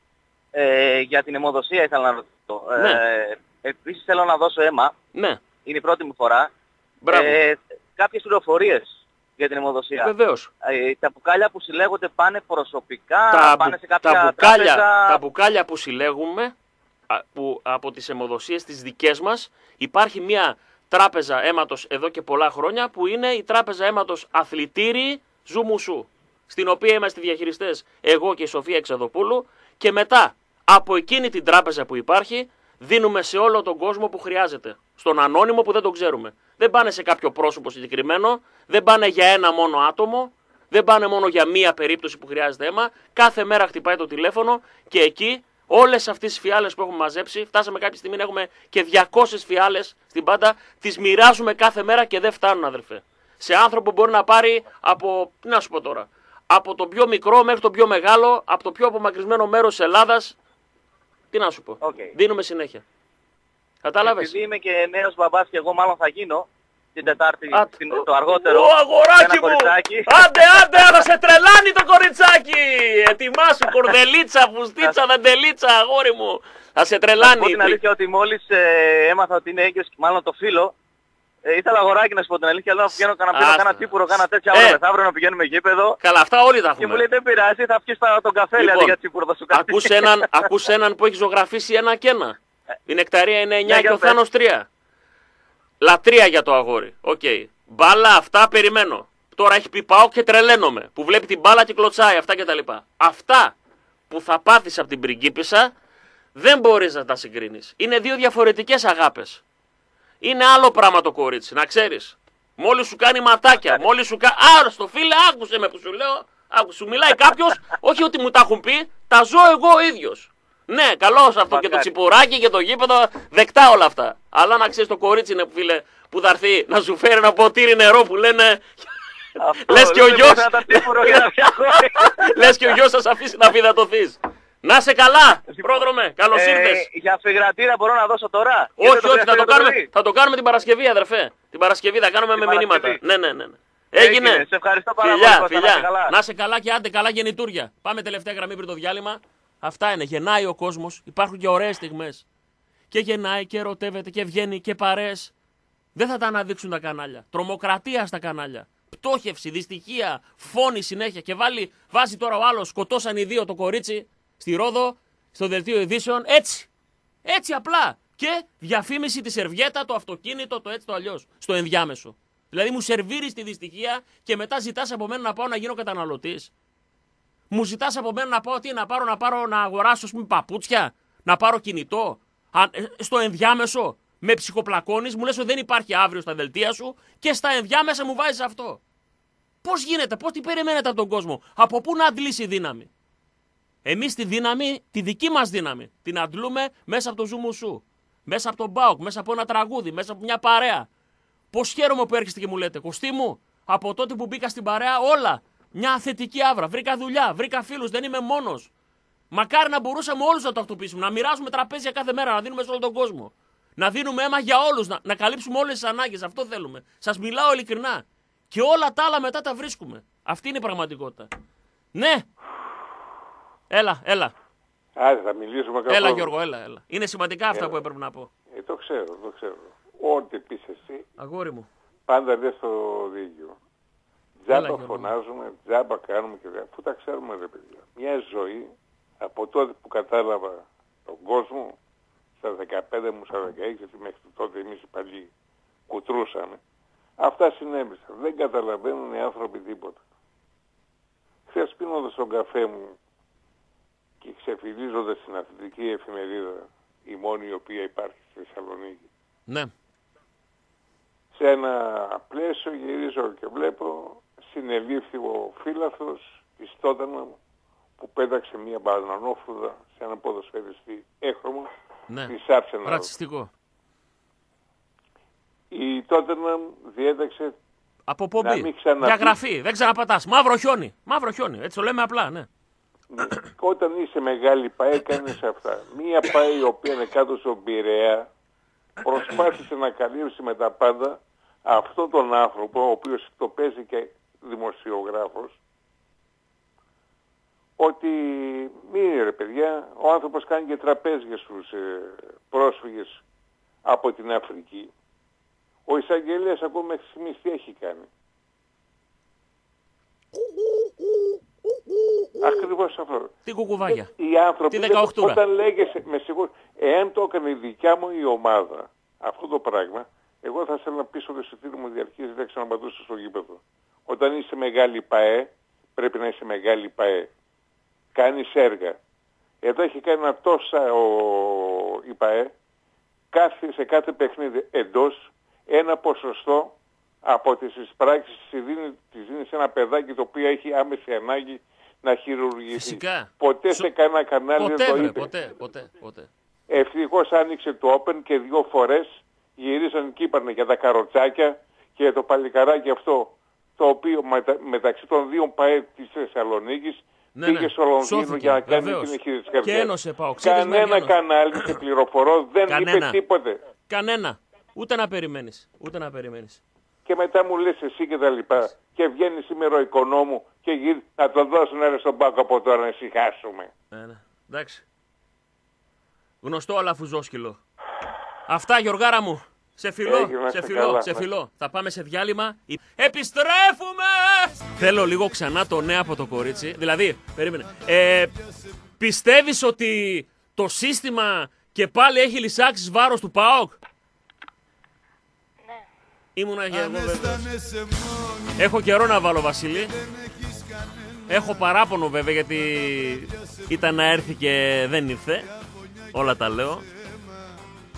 Ε, για την αιμοδοσία ήθελα να ρωτήσω. Ναι. Ε, επίσης θέλω να δώσω αίμα. Ναι, Είναι η πρώτη μου φορά. μπράβο. Ε, κάποιες πληροφορίες για την αιμοδοσία. Βεβαίως. Ε, τα μπουκάλια που συλλέγονται πάνε προσωπικά, τα, πάνε μπου- σε κάποια τα, μπουκάλια, τράπεζα. τα μπουκάλια που συλλέγουμε α, που, από τις αιμοδοσίες τις δικές μας υπάρχει μια τράπεζα αίματος εδώ και πολλά χρόνια που είναι η τράπεζα αίματος αθλητήρι Ζουμουσού στην οποία είμαστε διαχειριστές εγώ και η Σοφία Εξαδοπούλου και μετά από εκείνη την τράπεζα που υπάρχει δίνουμε σε όλο τον κόσμο που χρειάζεται. Στον ανώνυμο που δεν τον ξέρουμε. Δεν πάνε σε κάποιο πρόσωπο συγκεκριμένο, δεν πάνε για ένα μόνο άτομο, δεν πάνε μόνο για μία περίπτωση που χρειάζεται αίμα. Κάθε μέρα χτυπάει το τηλέφωνο και εκεί όλες αυτές τις φιάλες που έχουμε μαζέψει, φτάσαμε κάποια στιγμή να έχουμε και 200 φιάλες στην πάντα, τις μοιράζουμε κάθε μέρα και δεν φτάνουν αδερφέ. Σε άνθρωπο μπορεί να πάρει από, τι να σου πω τώρα, από το πιο μικρό μέχρι το πιο μεγάλο, από το πιο απομακρυσμένο μέρος της Ελλάδας, τι να σου πω. Οκ. Δίνουμε συνέχεια. Κατάλαβες; Επειδή είμαι και νέος μπαμπάς και εγώ μάλλον θα γίνω την Τετάρτη, Α, την- το αργότερο. Ω, αγοράκι ένα μου! κοριτσάκι. Άντε, άντε, θα σε τρελάνει το κοριτσάκι! Ετοιμάσου, κορδελίτσα, φουστίτσα, δαντελίτσα, αγόρι μου. Θα σε Να τρελάνει. πω την αλήθεια ότι μόλις ε, έμαθα ότι είναι έγκυος, μάλλον το φίλο, Ε, ήθελα αγοράκι να σου πω την αλήθεια, αλλά να πηγαίνω κανένα πίνω, Άστα. κάνα τσίπουρο, κάνα τέτοια Ε. αύριο μεθαύριο να πηγαίνουμε γήπεδο. Καλά, αυτά όλοι τα Και μου έχουμε. λέει δεν πειράζει, θα πιεις τα- τον καφέ, δηλαδή Λοιπόν, για τσίπουρο θα σου κάνει. Ακούς έναν, ακούς έναν που έχει ζωγραφίσει ένα και ένα. Η νεκταρία είναι 9 Ναι, και για ο πες. Θάνος 3. Λατρεία για το αγόρι. Οκ. Μπάλα αυτά περιμένω. Τώρα έχει πει πάω και τρελαίνομαι. Που βλέπει την μπάλα και κλωτσάει αυτά κτλ. Αυτά που θα πάθεις από την πριγκίπισσα δεν μπορείς να τα συγκρίνεις. Είναι δύο διαφορετικές αγάπες. Είναι άλλο πράγμα το κορίτσι, να ξέρεις. Μόλις σου κάνει ματάκια, μόλις σου κάνει... Άρρωστο φίλε, άκουσε με που σου λέω. Άκου, σου μιλάει κάποιος, όχι ότι μου τα έχουν πει, τα ζω εγώ ο ίδιος. Ναι, καλό αυτό και το Μακάρι. τσιπουράκι και το γήπεδο, δεκτά όλα αυτά. Αλλά να ξέρεις το κορίτσι είναι φίλε που θα έρθει να σου φέρει ένα ποτήρι νερό που λένε... Αυτό, Λες και ο δεν γιος. μπορεί να τα τσίπουρο για να φτιάχνει. Λες και ο γιος σας αφήσει να βιδατωθείς. Να σε καλά, πρόδρομε, καλώς Ε, ήρθες. Για φυγρατήρα μπορώ να δώσω τώρα; Γιατί Όχι, όχι, θα χρειάζεται το, για κάνουμε, παιδί. θα το κάνουμε την Παρασκευή, αδερφέ. Την Παρασκευή θα κάνουμε Την με μηνύματα. Παρασκευή. Ναι, ναι, ναι. ναι. Έγινε. Έγινε. Σε ευχαριστώ πάρα πολύ, Φιλιά, Κώστα, να είσαι φιλιά. καλά. Να σε καλά και άντε καλά γεννητούρια. Πάμε τελευταία γραμμή πριν το διάλειμμα. Αυτά είναι. Γεννάει ο κόσμος. Υπάρχουν και ωραίες στιγμές. Και γεννάει και ερωτεύεται και βγαίνει και παρέ. Δεν θα τα αναδείξουν τα κανάλια. Τρομοκρατία στα κανάλια. Πτώχευση, δυστυχία, φόνη συνέχεια. Και βάλει, βάζει τώρα ο άλλος, σκοτώσαν οι δύο το κορίτσι στη Ρόδο, στο δελτίο ειδήσεων. Έτσι. Έτσι απλά. Και διαφήμιση της σερβιέτα, το αυτοκίνητο, το έτσι το αλλιώς. Στο ενδιάμεσο. Δηλαδή μου σερβίρεις τη δυστυχία και μετά ζητάς από μένα να πάω να γίνω καταναλωτής. Μου ζητάς από μένα να πάω τι, να πάρω, να πάρω να αγοράσω ας πούμε, παπούτσια, να πάρω κινητό. Α, ε, στο ενδιάμεσο με ψυχοπλακώνεις, μου λες ότι δεν υπάρχει αύριο στα δελτία σου και στα ενδιάμεσα μου βάζεις αυτό. Πώς γίνεται, πώς τι περιμένετε από τον κόσμο, από πού να αντλήσει δύναμη; Εμείς τη δύναμη, τη δική μας δύναμη, την αντλούμε μέσα από το ζούμου σου. Μέσα από τον Μπάουκ, μέσα από ένα τραγούδι, μέσα από μια παρέα. Πώς χαίρομαι που έρχεστε και μου λέτε, Κωστή μου, από τότε που μπήκα στην παρέα, όλα. Μια θετική άβρα. Βρήκα δουλειά, βρήκα φίλους, δεν είμαι μόνος. Μακάρι να μπορούσαμε όλους να το αυτοποιήσουμε, να μοιράζουμε τραπέζια κάθε μέρα, να δίνουμε σε όλο τον κόσμο. Να δίνουμε αίμα για όλους, να, να καλύψουμε όλες τις ανάγκες. Αυτό θέλουμε. Σας μιλάω ειλικρινά. Και όλα τα άλλα μετά τα βρίσκουμε. Αυτή είναι η πραγματικότητα. Ναι. Έλα, έλα. Άρα θα μιλήσουμε καθόλου. Έλα, Γιώργο, έλα, έλα. Είναι σημαντικά αυτά Έλα. που έπρεπε να πω. Ε, το ξέρω, το ξέρω. Ό,τι πεις εσύ, Αγόρι μου. πάντα λες το δίκιο. Έλα, Τζάμπα Γιώργο. φωνάζουμε, τζάμπα κάνουμε και αφού τα ξέρουμε ρε παιδιά. Μια ζωή από τότε που κατάλαβα τον κόσμο, στα 15 μου, στα 16, γιατί μέχρι τότε εμείς οι παλιοί κουτρούσαμε. Αυτά συνέβησαν. Δεν καταλαβαίνουν οι άνθρωποι τίποτα. Χθες πίνοντας τον καφέ μου και ξεφυλίζοντας την αθλητική εφημερίδα, η μόνη η οποία υπάρχει στη Θεσσαλονίκη, Ναι. σε ένα πλαίσιο γυρίζω και βλέπω συνελήφθη ο φύλαθρος της Τόταναμ που πέταξε μια μπανανόφρουδα σε ένα ποδοσφαιριστή έχρωμα Ναι. της Arsenal. Ρατσιστικό. Η Τόταναμ διέταξε Αποπομπή. Να μην ξαναπεί. Διαγραφή. Δεν ξαναπατάς. Μαύρο χιόνι. Μαύρο χιόνι. Έτσι το λέμε απλά, ναι. όταν είσαι μεγάλη ΠΑΕ κάνεις αυτά. Μία ΠΑΕ η οποία είναι κάτω στον Πειραιά προσπάθησε να καλύψει με τα πάντα αυτόν τον άνθρωπο ο οποίος το παίζει και δημοσιογράφος ότι μην ρε παιδιά, ο άνθρωπος κάνει και τραπέζια στους ε, πρόσφυγες από την Αφρική. Ο εισαγγελέας ακόμα μέχρι στιγμής τι έχει κάνει. Ακριβώς αυτό. Τι κουκουβάγια. Οι άνθρωποι Τη δεν- 18. όταν λέγεσαι, με συγχωρείτε, εάν το έκανε η δικιά μου η ομάδα αυτό το πράγμα, εγώ θα ήθελα να πείσω το εισιτήριο μου διαρκής δεν ξαναπατούσε στο γήπεδο. Όταν είσαι μεγάλη ΠΑΕ, πρέπει να είσαι μεγάλη ΠΑΕ. Κάνεις έργα. Εδώ έχει κάνει ένα τόσα ο, η ΠΑΕ, κάθε, σε κάθε παιχνίδι εντός, ένα ποσοστό από τις εισπράξεις της δίνει, της δίνει σε ένα παιδάκι το οποίο έχει άμεση ανάγκη να χειρουργηθεί. Φυσικά. Ποτέ Σο- σε κανένα κανάλι Ποτέ, δεν το βρε, είπε. ποτέ, ποτέ, ποτέ. Ευτυχώς άνοιξε το Open και δύο φορές γυρίζαν και είπαν για τα καροτσάκια και για το παλικαράκι αυτό το οποίο μετα- μεταξύ των δύο ΠΑΕ της Θεσσαλονίκης Ναι, πήγε ναι. στο Λονδίνο Σώθηκε, για να κάνει βεβαίως. την εγχείρηση της Και καρδιάς. ένωσε, Παοξίδες με Κανένα Αυγιάννος. κανάλι και πληροφορώ δεν Κανένα. είπε τίποτε. Κανένα. Ούτε να περιμένεις. Ούτε να περιμένεις. Και μετά μου λες εσύ και τα λοιπά. Και βγαίνει σήμερα ο οικονόμου και γύρει να το δώσουν ένα στον πάκο από τώρα να ησυχάσουμε. Ναι, ναι. Εντάξει. Γνωστό αλλά φουζόσκυλο. Αυτά Γιωργάρα μου. Σε φιλό, Έγινε, να σε είστε φιλό, καλά. σε φιλό. Θα πάμε σε διάλειμμα. Επιστρέφουμε! Θέλω λίγο ξανά το ναι από το κορίτσι. Δηλαδή, περίμενε. Ε, πιστεύεις ότι το σύστημα και πάλι έχει λησάξει βάρος του ΠΑΟΚ; Ναι. Ήμουνα και εγώ βέβαιος. Έχω καιρό να βάλω Βασίλη. Έχω παράπονο βέβαια γιατί ήταν να έρθει και δεν ήρθε. Όλα τα λέω.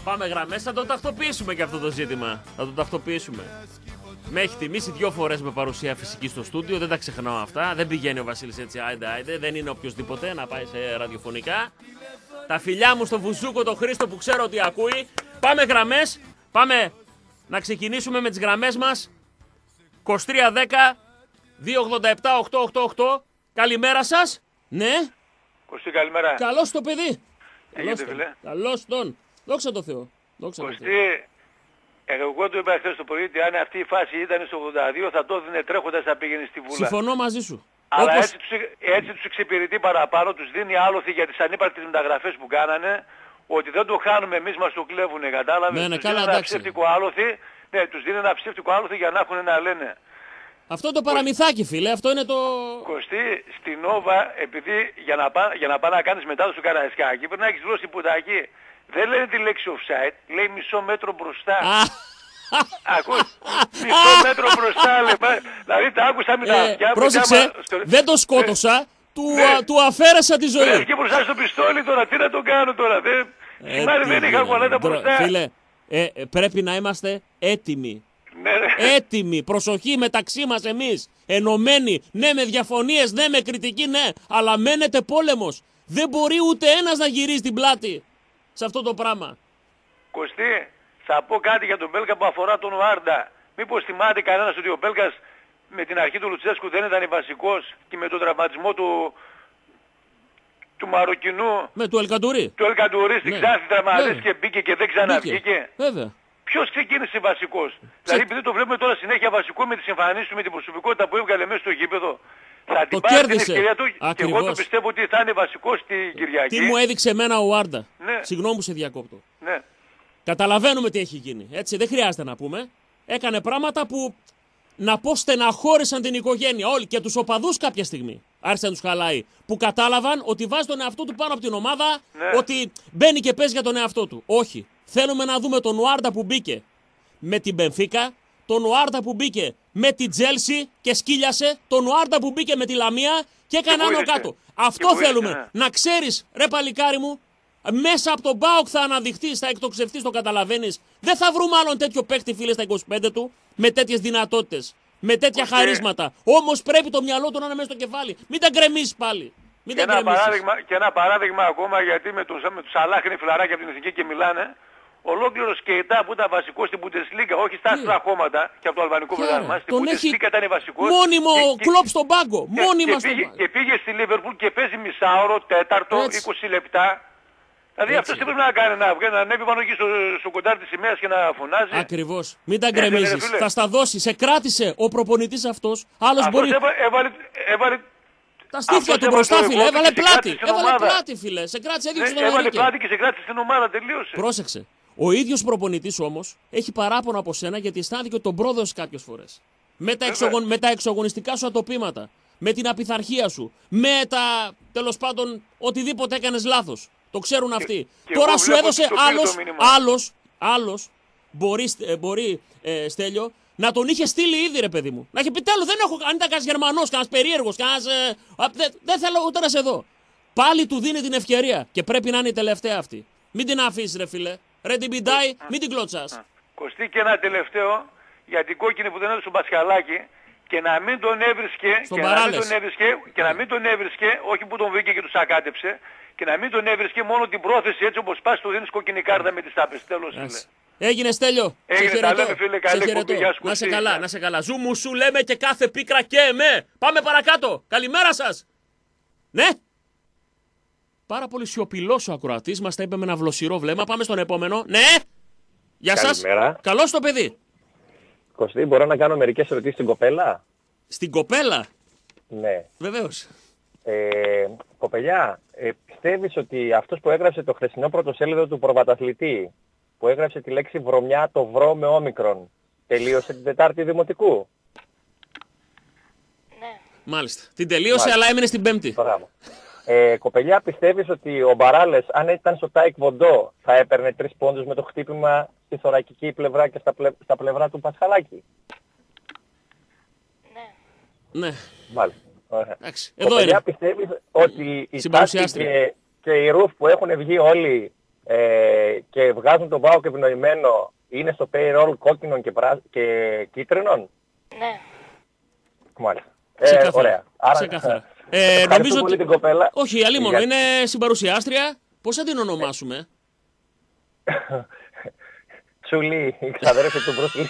Πάμε γραμμές, θα το τακτοποιήσουμε και αυτό το ζήτημα. Θα το τακτοποιήσουμε. Με έχει τιμήσει δύο φορές με παρουσία φυσική στο στούντιο, δεν τα ξεχνάω αυτά. Δεν πηγαίνει ο Βασίλης έτσι, άιντε, άιντε. Δεν είναι οποιοδήποτε να πάει σε ραδιοφωνικά. Τα φιλιά μου στο Βουζούκο, το Χρήστο που ξέρω ότι ακούει. Πάμε γραμμές. Πάμε να ξεκινήσουμε με τις γραμμές μας. 2310 287 888. Καλημέρα σας. Ναι, Κωστή, καλημέρα. καλώς το παιδί. γίνεται, φίλε; Καλώς τον. Δόξα τω Θεώ. Δόξα τω Θεώ. Κωστή, εγώ του είπα χθες το πρωί ότι αν αυτή η φάση ήταν στο 82 θα το έδινε τρέχοντας να πήγαινε στη Βουλά. Συμφωνώ μαζί σου. Αλλά Όπως- έτσι, τους, έτσι τους εξυπηρετεί παραπάνω, τους δίνει άλοθη για τις ανύπαρκτες μεταγραφές που κάνανε, ότι δεν το χάνουμε εμείς μας το κλέβουνε, κατάλαβες; Ναι, ναι, τους καλά, δίνει ένα εντάξει. ψεύτικο άλοθη, ναι, τους δίνει ένα ψεύτικο άλοθη για να έχουν να λένε. Αυτό το παραμυθάκι, φίλε, αυτό είναι το. Κωστή, στην Νόβα, επειδή για να, πά, για να πάει να κάνεις μετά στο Καραϊσκάκι, πρέπει να έχεις δώσει πουτάκι. Δεν λένε τη λέξη offside, λέει μισό μέτρο μπροστά. Α, Ακούς, μισό μέτρο μπροστά, λέμε. Δηλαδή τα άκουσα με τα ε, αυτιά μου. πρόσεξε, και άμα στο- δεν το σκότωσα, του, Ναι. α, του αφαίρεσα τη ζωή. Βρέθηκε μπροστά στο πιστόλι τώρα, τι να το κάνω τώρα. Δεν... Ε, Σημαίνει τι δεν είχα είναι, κουαλέτα ντρο- μπροστά. Φίλε, ε, ε, πρέπει να είμαστε έτοιμοι. Ναι, ναι. Έτοιμοι, προσοχή μεταξύ μας εμείς. Ενωμένοι, ναι με διαφωνίες, ναι με κριτική, ναι. Αλλά μένετε πόλεμος. Δεν μπορεί ούτε ένας να γυρίσει την πλάτη σε αυτό το πράγμα. Κωστή, θα πω κάτι για τον Μπέλκα που αφορά τον Οάρντα. Μήπως θυμάται κανένας ότι ο Μπέλκας με την αρχή του Λουτσέσκου δεν ήταν βασικός και με τον τραυματισμό του, του Μαροκινού, Με του Ελκαντουρί. του Ελκαντουρί στην Ναι. Ξάνθη τραυματίστηκε Βέβαια. και μπήκε και δεν ξαναβγήκε. Βέβαια. Ποιος ξεκίνησε βασικός; Δηλαδή επειδή το βλέπουμε τώρα συνέχεια βασικό με τις εμφανίσεις του, με την προσωπικότητα που έβγαλε μέσα στο γήπεδο. Θα την Το πάρει την κέρδισε. ευκαιρία του και εγώ Ακριβώς. το πιστεύω ότι θα είναι βασικός την Κυριακή. Τι μου έδειξε εμένα ο Άρντα. Ναι. Συγγνώμη που σε διακόπτω. Ναι. Καταλαβαίνουμε τι έχει γίνει. Έτσι, δεν χρειάζεται να πούμε. Έκανε πράγματα που να πω στεναχώρησαν την οικογένεια όλη και τους οπαδούς κάποια στιγμή. Άρχισε να τους χαλάει. Που κατάλαβαν ότι βάζει τον εαυτό του πάνω από την ομάδα, Ναι. ότι μπαίνει και παίζει για τον εαυτό του. Όχι. Θέλουμε να δούμε τον Ουάρντα που μπήκε με την Μπενφίκα, τον Ουάρντα που μπήκε με την Τσέλσι και σκύλιασε, τον Ουάρντα που μπήκε με τη Λαμία και έκανε άνω βοήθησε. κάτω. Αυτό Και βοήθησε, θέλουμε. ναι. Να ξέρεις, ρε παλικάρι μου, μέσα από τον ΠΑΟΚ θα αναδειχθείς, θα εκτοξευτεί, το καταλαβαίνεις. Δεν θα βρούμε άλλον τέτοιο παίχτη, φίλε, στα 25 του, με τέτοιες δυνατότητες, με τέτοια Ώστε- χαρίσματα. Όμως πρέπει το μυαλό του να είναι μέσα στο κεφάλι. Μην τα γκρεμίσεις πάλι. Μην Και τα ένα, γκρεμίσεις. παράδειγμα, και ένα παράδειγμα ακόμα γιατί με τους, με τους Αλάχ είναι φιλαράκια από την Εθνική και μιλάνε. Ολόκληρος Κεϊτά που ήταν βασικός στην Bundesliga, όχι στα άστρα χώματα και από το αλβανικό Ποια, πρωτάθλημα. ρε, Στην τον έχει Bundesliga ήταν βασικός. Μόνιμο κλοπ στον πάγκο. Μόνιμα και, στον πήγε, πάγκο. και πήγε στη Λίβερπουλ και παίζει μισάωρο, τέταρτο, Έτσι. 20 λεπτά. Δηλαδή Έτσι. αυτός τι πρέπει να κάνει, να, βγαίνει, να ανέβει πάνω εκεί στο, στο κοντάρι της σημαίας και να φωνάζει. Ακριβώς. Μην τα Ε, δεν είναι, γκρεμίζεις. φίλε. Θα στα δώσει. Σε κράτησε ο προπονητής αυτός. Άλλος Αυτός μπορεί. έβα- έβαλε, έβαλε, Τα στήθια αυτός του έβαλε μπροστά, το φίλε. εγώ Έβαλε και σε πλάτη. κράτησε την Έβαλε ομάδα. πλάτη, φίλε. Σε κράτησε, έδειξε ναι, τον έβαλε Ενρίκε. πλάτη και σε κράτησε την ομάδα, τελείωσε. Πρόσεξε. Ο ίδιος προπονητής όμως έχει παράπονο από σένα γιατί αισθάνθηκε ότι τον πρόδωσε κάποιες φορές. Με, τα εξογων- με τα εξογωνιστικά σου ατοπήματα. Με την απειθαρχία σου. Με τα τέλος πάντων οτιδήποτε έκανες λάθος. Το ξέρουν αυτοί. και Τώρα εγώ σου βλέπω έδωσε ότι το πήρε άλλο. το μήνυμα. Άλλος, άλλος, μπορεί, ε, μπορεί ε, Στέλιο, να τον είχε στείλει ήδη, ρε παιδί μου. Να έχει πει τέλος, δεν έχω. Αν ήταν κανένας Γερμανός, κανένας περίεργος, κανένας. Ε, α, δεν, δεν θέλω ούτε να σε δω. Πάλι του δίνει την ευκαιρία και πρέπει να είναι η τελευταία αυτή. Μην την αφήσεις, ρε φίλε. Ρε την πιντάει, μην την κλωτσάς. Κωστή και ένα τελευταίο για την κόκκινη που δεν έδωσε ο Μπασχαλάκη και να μην τον έβρισκε Στον και να μην Παράλες. τον έβρισκε και να μην τον έβρισκε όχι που τον βρήκε και τους σακάτεψε και να μην τον έβρισκε μόνο την πρόθεση έτσι όπως πας του δίνεις κόκκινη κάρτα με τις τάπες τέλος φίλε. Έτσι. Έγινε Στέλιο. Έγινε, σε τα χαιρετώ. λέμε, φίλε, σε καλή χαιρετώ. εκπομπή, γεια σου, Να σε Κωστή. καλά, να σε καλά. Ζου μου σου λέμε και κάθε πίκρα και εμέ. Πάμε παρακάτω. Καλημέρα σας. Ναι; Πάρα πολύ σιωπηλός ο ακροατής. Μας τα είπε με ένα βλοσιρό βλέμμα. Πάμε στον επόμενο. Ναι. Γεια σας. Καλημέρα. Καλώς το παιδί. Κωστή, μπορώ να κάνω μερικές ερωτήσεις στην κοπέλα; Στην κοπέλα; Ναι. Βεβαίως. Ε, κοπελιά, ε, πιστεύεις ότι αυτός που έγραψε το χθεσινό πρωτοσέλιδο του προβαταθλητή που έγραψε τη λέξη βρωμιά το βρω με όμικρον. Τελείωσε την Τετάρτη Δημοτικού; Μάλιστα. Την τελείωσε, Μάλιστα. αλλά έμεινε στην Πέμπτη. Μπράβο. Ε, κοπελιά, πιστεύεις ότι ο Μπαράλες, αν ήταν στο Τάε Κβον Ντο, θα έπαιρνε τρεις πόντους με το χτύπημα στη θωρακική πλευρά και στα, πλε... στα πλευρά του Πασχαλάκη; Ναι. Μάλιστα. Ωραία. Εντάξει. Εδώ Κοπελιά, είναι. πιστεύεις ότι η Στάση Συμπαρουσιάστρια. και, και η Ρουφ που έχουν βγει όλοι ε, και βγάζουν τον Πάο και ευνοημένο είναι στο payroll κόκκινων και, πρά... και κίτρινων; Ναι. Μάλιστα. Ξεκάθαρα. Ε, ωραία. Άρα, Ξεκάθαρα. Ε, ευχαριστώ νομίζω πολύ ότι... την κοπέλα. Όχι, αλίμονο. Για- Είναι συμπαρουσιάστρια. Πώς θα την ονομάσουμε; Τσουλή, η ξαδέρφη του Μπρουσ Λί.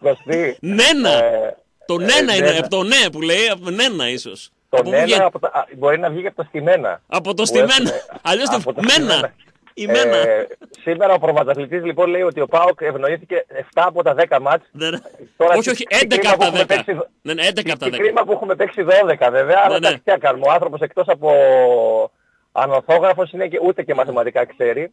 Κωστή. Νένα. ε, Το ε, νένα είναι. νένα. Από το ναι που λέει. Από νένα ίσως. Το Από πού βγαίνει; νένα από τα- α, μπορεί να βγει και από το στημένα. Από το που στημένα. έχουμε. Αλλιώς το Από το μένα. Στημένα. Η μένα. Ε, σήμερα ο προβαταθλητής λοιπόν λέει ότι ο ΠΑΟΚ ευνοήθηκε 7 από τα 10 μάτς. Ναι, ναι. Τώρα, όχι, όχι, τι- τι 11 κρίμα από που τα έχουμε 10. παίξει- Ναι, ναι, 11 από τα Τι 10. κρίμα που έχουμε παίξει 12 βέβαια, αλλά Ναι, ναι. εντάξει τι να κάνουμε. Ο άνθρωπος εκτός από ανορθόγραφος είναι και ούτε και μαθηματικά ξέρει.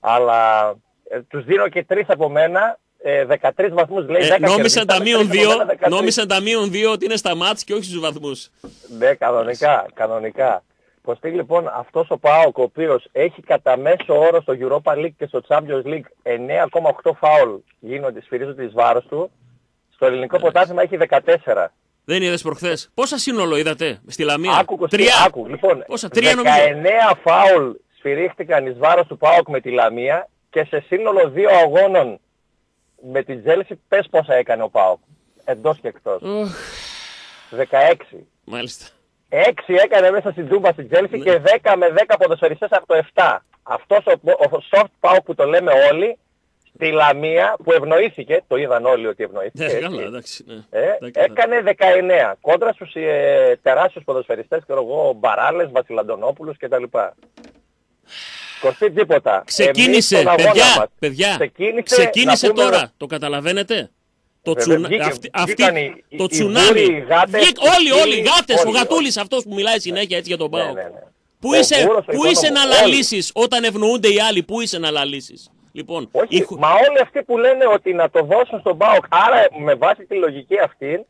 Αλλά ε, τους δίνω και 3 από μένα. Ε, 13 βαθμούς λέει 10 Ε, νόμισαν τα κερδίσαμε, μείον τρεις από 2, μένα, 13. νόμισαν τα μείον 2 ότι είναι στα μάτς και όχι στους βαθμούς. Ναι, κανονικά, κανονικά. Κωστή λοιπόν αυτός ο ΠΑΟΚ ο οποίος έχει κατά μέσο όρο στο Europa League και στο Champions League 9,8 φάουλ γίνονται, σφυρίζονται εις βάρος του. Στο ελληνικό πρωτάθλημα έχει 14. Δεν είδες προχθές. Πόσα σύνολο είδατε στη Λαμία; Άκου, Κωστή, Τρία. άκου. Λοιπόν, Πόσα, τρία νομίζω. 19 φάουλ σφυρίχτηκαν εις βάρος του ΠΑΟΚ με τη Λαμία και σε σύνολο δύο αγώνων με την Τσέλσι πες πόσα έκανε ο ΠΑΟΚ. Εντός και εκτός. Οχ, 16. Μάλιστα. 6 έκανε μέσα στην Τούμπα στην Τσέλσι Ναι. και 10 με 10 ποδοσφαιριστές από το 7. Αυτός ο, ο soft power που το λέμε όλοι, στη Λαμία που ευνοήθηκε, το είδαν όλοι ότι ευνοήθηκε, Ναι, έτσι, καλά, εντάξει. Ναι. ε, Εντάξει, έκανε 19 κόντρα στους ε, τεράστιους ποδοσφαιριστές, ξέρω εγώ, Μπαράλες, Βασιλαντονόπουλους κτλ. Κωστή τίποτα. Ξεκίνησε, Εμείς τον αγώνα παιδιά, μας. παιδιά. Ξεκίνησε, Ξεκίνησε να πούμε- τώρα. Το καταλαβαίνετε; Το, Βέβαια, τσουνα... βγήκε- αυτή, αυτή- βγήκαν οι- οι- το οι τσουνάμι. βούροι, οι γάτες, Βγήκε- οι όλοι, όλοι, οι σκύλοι, γάτες, ο όλοι, γατούλης αυτός που μιλάει συνέχεια έτσι για τον Ναι, Πάο. ναι, ναι. Πού Ο είσαι, Βούρος, ο πού είσαι Οικόνομος, να όλοι. λαλήσεις όταν ευνοούνται οι άλλοι, πού είσαι να λαλήσεις. Λοιπόν, Όχι, η χω- μα όλοι αυτοί που λένε ότι να το δώσουν στον ΠΑΟΚ, άρα με βάση τη λογική αυτή,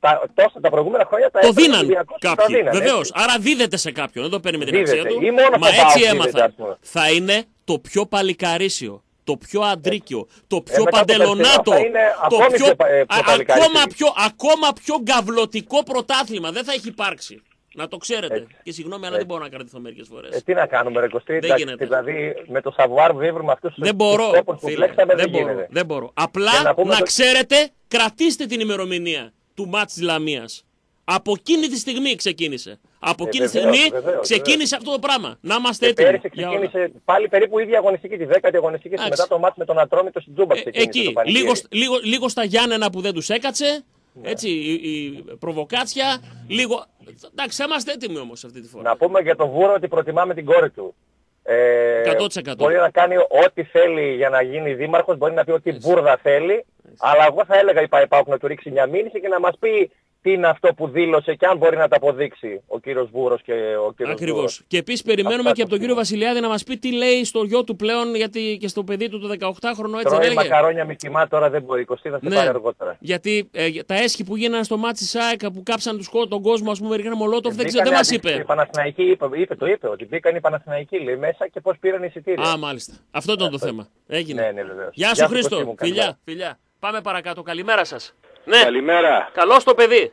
τα, τόσα τα προηγούμενα χρόνια τα το έπαιρνε ο δίναν Ολυμπιακός και τα κάποιοι. δίναν, Βεβαίως. έτσι. Άρα δίδεται σε κάποιον. Δεν το παίρνει με την Δίδεται. αξία του. Ή μόνο Μα στον έτσι Πάο έμαθα. δίδεται, ας πούμε. Θα είναι το πιο παλικαρίσιο. Το πιο αντρίκιο, το πιο Ε, μετά το παντελονάτο, περσινό θα είναι το ακόμη πιο, πιο πα- ε, πιο α- παλικαρίσιο. ακόμα, πιο, ακόμα πιο γκαυλωτικό πρωτάθλημα. Δεν θα έχει υπάρξει. Να το ξέρετε. Και συγγνώμη, αλλά δεν μπορώ να κρατηθώ μερικές φορές. Ε, τι να κάνουμε ρε Κωστή, Δεν εντάξει, γίνεται. δηλαδή με το savoir vivre με αυτούς τους Δεν μπορώ, τους τόπους που φίλε. φλέξαμε Δεν δεν μπορώ, γίνεται. δεν μπορώ. Και Απλά να πούμε να το- ξέρετε, κρατήστε την ημερομηνία του μάτς της Λαμίας. Από εκείνη τη στιγμή ξεκίνησε. Από Ε, εκείνη τη βεβαίως, στιγμή βεβαίως, ξεκίνησε αυτό το πράγμα. Να είμαστε Και έτοιμοι. πέρυσι για όλα. ξεκίνησε πάλι περίπου η ίδια αγωνιστική, τη δέκατη αγωνιστική και Εντάξει. μετά το μάτς με τον Ατρόμητο στην Τζούμπα ξεκίνησε το Εκεί, πανηγύρι. λίγο, λίγο, λίγο στα Γιάννενα που δεν τους έκατσε. Ναι. Έτσι, η, η προβοκάτσια. Λίγο. Εντάξει, θα είμαστε έτοιμοι όμως αυτή τη φορά. Να πούμε για τον Βούρο ότι προτιμάμε την κόρη του. Ε, 100%. Μπορεί να κάνει ό,τι θέλει για να γίνει δήμαρχος, μπορεί να πει ό,τι μπουρδα θέλει, αλλά εγώ θα έλεγα η ΠΑΕΠΑΟΚ να του ρίξει μια μήνυση και να μας πει τι είναι αυτό που δήλωσε και αν μπορεί να το αποδείξει ο κύριος Βούρος και ο κύριος Ακριβώς. Βούρος. Και επίσης περιμένουμε Αυτά και από τον κύριο Βασιλιάδη να μας πει τι λέει στο γιο του πλέον γιατί και στο παιδί του το 18χρονο έτσι δεν Τρώει έλεγε; μακαρόνια με κοιμά τώρα δεν μπορεί, 20 θα σε Ναι. πάρει αργότερα. Γιατί ε, τα έσχη που γίνανε στο μάτσι ΣΑΕΚΑ που κάψαν τους, κο- τον κόσμο, ας πούμε, ρίχναν μολότοφ, δεν ξέρω, δεν Μπήκανε μας αντί- είπε. Η Παναθηναϊκή είπε, είπε, το είπε, ότι μπήκαν οι Παναθηναϊκοί λέει, μέσα και πώς πήραν εισιτήρια. Α, μάλιστα. Αυτό ήταν το θέμα. Έγινε. Ναι, ναι, βεβαίως. Γεια σου, Χρήστο. Κωστή μου, καλημέρα. Φιλιά, φιλιά. Πάμε παρακάτω. Καλημέρα σας. Ναι, Καλημέρα. καλό το παιδί.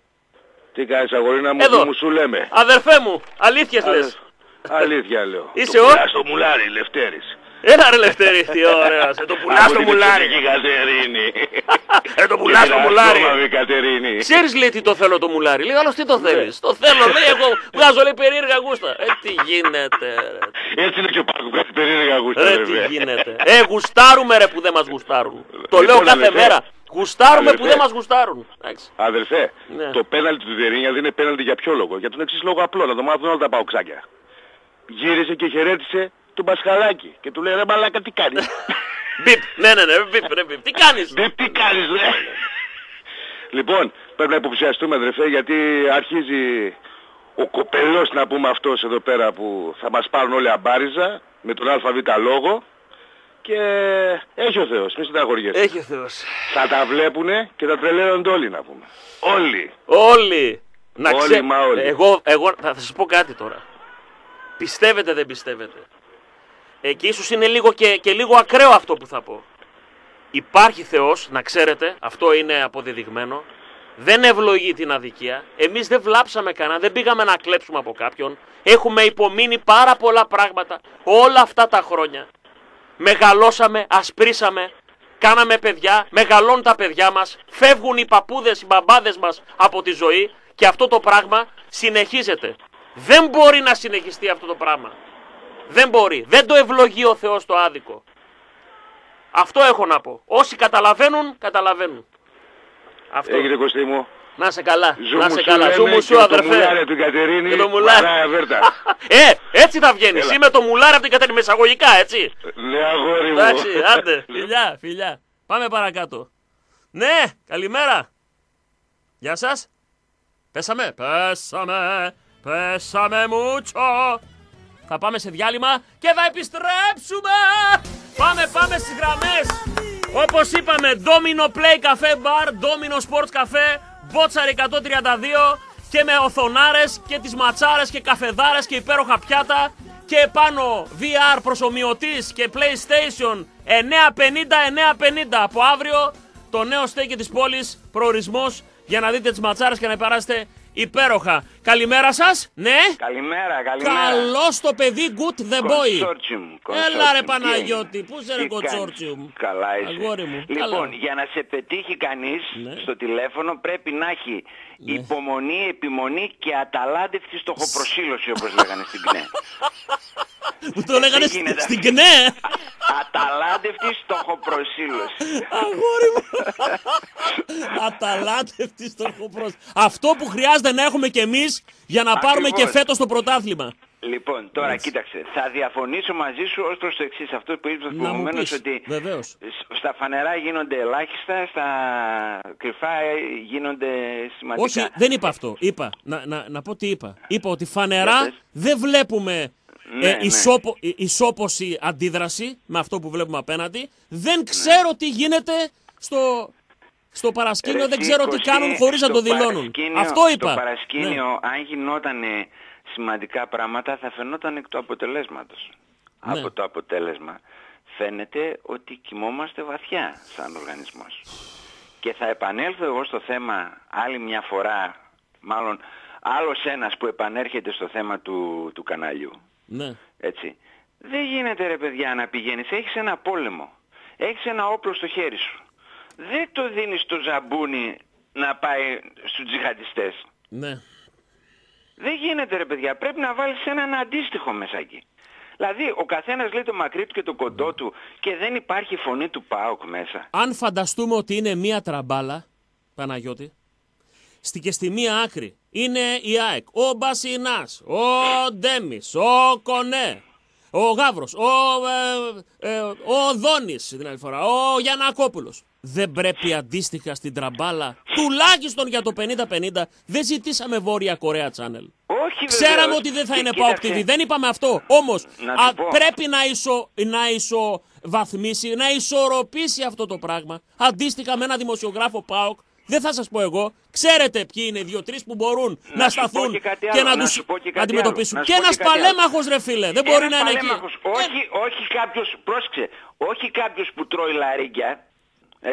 Τι κάνεις αγορίνα μου, Εδώ. τι μου σου λέμε; Αδερφέ μου, αλήθειες λες. Αλήθεια λέω. Είσαι το ο; πουλάς το μουλάρι, Λευτέρης. Έλα ρε Λευτέρη, τι ωραία. Σε το πουλάς Από το την μουλάρι. εξωτική Κατερίνη; Ε, το πουλάς το Και την μουλάρι. αστρόμαυρη Κατερίνη. Ξέρεις λέει τι το θέλω το μουλάρι. Λέει άλλος τι το Ναι. θέλεις. Το θέλω λέει εγώ βγάζω λέει περίεργα γούστα. Ε τι γίνεται ρε. Έτσι είναι και ο Πάκου, κάτι περίεργα γούστα Ρε βέβαια. τι γίνεται. Ε γουστάρουμε ρε που δεν μας γουστάρουν. Το Λοιπόν, λέω κάθε αδερφέ. μέρα. Γουστάρουμε που Αδερφέ. δεν μας γουστάρουν. Εντάξει. Αδερφέ, Ναι. το πέναλτι του Τερίνια δεν είναι πέναλτι για ποιο λόγο; Για τον εξής λόγο απλό, να το μάθουν όλα τα παοξάκια. Γύρισε και χαιρέτησε τον Πασχαλάκη και του λέει ρε μαλάκα τι κάνεις; Μπιπ. Ναι ναι ναι μπιπ ρε μπιπ. Τι κάνεις; Μπιπ τι κάνεις ρε; λοιπόν, πρέπει να υποψιαστούμε αδερφέ γιατί αρχίζει ο κοπελός να πούμε αυτός εδώ πέρα που θα μας πάρουν όλοι αμπάριζα με τον ΑΒ λόγο και έχει ο Θεός, μη στεναχωριέσαι. Έχει ο Θεός. Θα τα βλέπουνε και θα τρελαίνονται όλοι να πούμε. Όλοι. Όλοι. Να Όλοι, ξέ- μα όλοι. Εγώ, εγώ θα, θα σας πω κάτι τώρα. Πιστεύετε δεν πιστεύετε. Ε, και ίσως είναι λίγο και, και λίγο ακραίο αυτό που θα πω. Υπάρχει Θεός, να ξέρετε, αυτό είναι αποδεδειγμένο. Δεν ευλογεί την αδικία. Εμείς δεν βλάψαμε κανένα, δεν πήγαμε να κλέψουμε από κάποιον. Έχουμε υπομείνει πάρα πολλά πράγματα όλα αυτά τα χρόνια. Μεγαλώσαμε, ασπρίσαμε, κάναμε παιδιά, μεγαλώνουν τα παιδιά μας, φεύγουν οι παππούδες, οι μπαμπάδες μας από τη ζωή και αυτό το πράγμα συνεχίζεται. Δεν μπορεί να συνεχιστεί αυτό το πράγμα. Δεν μπορεί. Δεν το ευλογεί ο Θεός το άδικο. Αυτό έχω να πω. Όσοι καταλαβαίνουν, καταλαβαίνουν. Αυτό. Έγινε Κωστή μου. Να σε καλά. Ζου να μου σε σου καλά. λένε Ζου μου σου, και το αδερφέ. μουλάρι του Κατερίνη, Και το μουλάρι. βαράει αβέρτα. ε, έτσι θα βγαίνεις. Έλα. Είμαι το μουλάρι από την Κατερίνη. Με εισαγωγικά, έτσι. Ναι, αγόρι μου. Εντάξει, άντε. Φιλιά, φιλιά. Πάμε παρακάτω. Ναι, καλημέρα. Γεια σας. Πέσαμε, πέσαμε, πέσαμε μουτσο. Θα πάμε σε διάλειμμα και θα επιστρέψουμε. Πάμε, πάμε στις γραμμές. Όπως είπαμε, Domino Play Cafe Bar, Domino Sports Cafe, Μπότσαρ 132 και με οθονάρες και τις ματσάρες και καφεδάρες και υπέροχα πιάτα και επάνω VR προσωμιωτής και PlayStation 950-950 από αύριο το νέο στέκι της πόλης προορισμός για να δείτε τις ματσάρες και να περάσετε υπέροχα. Καλημέρα σας, ναι. Καλημέρα, καλημέρα. Καλώς το παιδί, good the boy. Κονσόρτσιουμ, Έλα ρε κονσόρτσιουμ. Παναγιώτη, πού είσαι ρε Τι κάνεις; κοτσόρτσιουμ. Καλά είσαι. Αγόρι μου, Λοιπόν, καλά. για να σε πετύχει κανείς Ναι. στο τηλέφωνο πρέπει να έχει υπομονή, επιμονή και αταλάντευτη στοχοπροσύλωση όπως λέγανε στην ΚΝΕ. Μου το λέγανε Δεν γίνεται; στην ΚΝΕ. Αταλάντευτη στοχοπροσύλωση. Αγόρι μου. Αταλάτευτη στοχοπρός. Αυτό που χρειάζεται να έχουμε κι εμείς για να πάρουμε και Ακριβώς. φέτος το πρωτάθλημα. Λοιπόν, τώρα κοίταξε, θα διαφωνήσω μαζί σου ως προς το εξής. Αυτό που είπες Να μου προηγουμένως πεις, ότι βεβαίως. σ- στα φανερά γίνονται ελάχιστα, στα κρυφά γίνονται σημαντικά. Όχι, δεν είπα αυτό. Είπα, να, να, να πω τι είπα. Είπα ότι Για φανερά πες. δεν βλέπουμε Ναι, ε, ναι. ισόπο- ε, ισόποση αντίδραση με αυτό που βλέπουμε απέναντι. Δεν ξέρω τι γίνεται στο, στο παρασκήνιο, Ρε, δεν εσύ, ξέρω τι Κωστή, κάνουν χωρίς να στο το δηλώνουν. παρασκήνιο- Αυτό είπα. Στο παρασκήνιο, Ναι. αν γινόταν σημαντικά πράγματα, θα φαινόταν εκ του αποτελέσματος. Ναι. Από το αποτέλεσμα φαίνεται ότι κοιμόμαστε βαθιά σαν οργανισμός. Και θα επανέλθω εγώ στο θέμα άλλη μια φορά, μάλλον άλλος ένας που επανέρχεται στο θέμα του, του καναλιού. Ναι. Έτσι. Δεν γίνεται ρε παιδιά να πηγαίνεις. Έχεις ένα πόλεμο. Έχεις ένα όπλο στο χέρι σου. Δεν το δίνεις στο ζαμπούνι να πάει στους τζιχαντιστές. ναι. Δεν γίνεται ρε παιδιά. Πρέπει να βάλεις έναν αντίστοιχο μέσα εκεί. Δηλαδή ο καθένας λέει το μακρύ του και το κοντό του και δεν υπάρχει φωνή του ΠΑΟΚ μέσα. Αν φανταστούμε ότι είναι μία τραμπάλα, Παναγιώτη, στη και στη μία άκρη είναι η ΑΕΚ, ο Μπασινάς, ο Ντέμις, ο Κονέ, ο Γάβρος, ο, ε, ε, ο Δόνης την άλλη φορά, ο Γιανακόπουλος. Δεν πρέπει αντίστοιχα στην τραμπάλα, τουλάχιστον για το 50-50, δεν ζητήσαμε Βόρεια Κορέα Channel. Όχι Ξέραμε βεβαίως. ότι δεν θα Και είναι κοίταξε, PAOK TV, δεν είπαμε αυτό. Όμως Να α, σου πω. πρέπει να, ισο, να ισοβαθμίσει, να ισορροπήσει αυτό το πράγμα. Αντίστοιχα με ένα δημοσιογράφο ΠΑΟΚ, δεν θα σας πω εγώ, ξέρετε ποιοι είναι οι δύο-τρεις που μπορούν να, Να σου πω σταθούν και κάτι και άλλο, να να τους σου πω και κάτι αντιμετωπίσουν. άλλο, να Και σου πω ένας και κάτι άλλο. παλέμαχος ρε φίλε, δεν μπορεί Ένας να είναι εκεί. παλέμαχος. Όχι, όχι κάποιος, πρόσεξε, όχι κάποιος που τρώει λαρίγκια,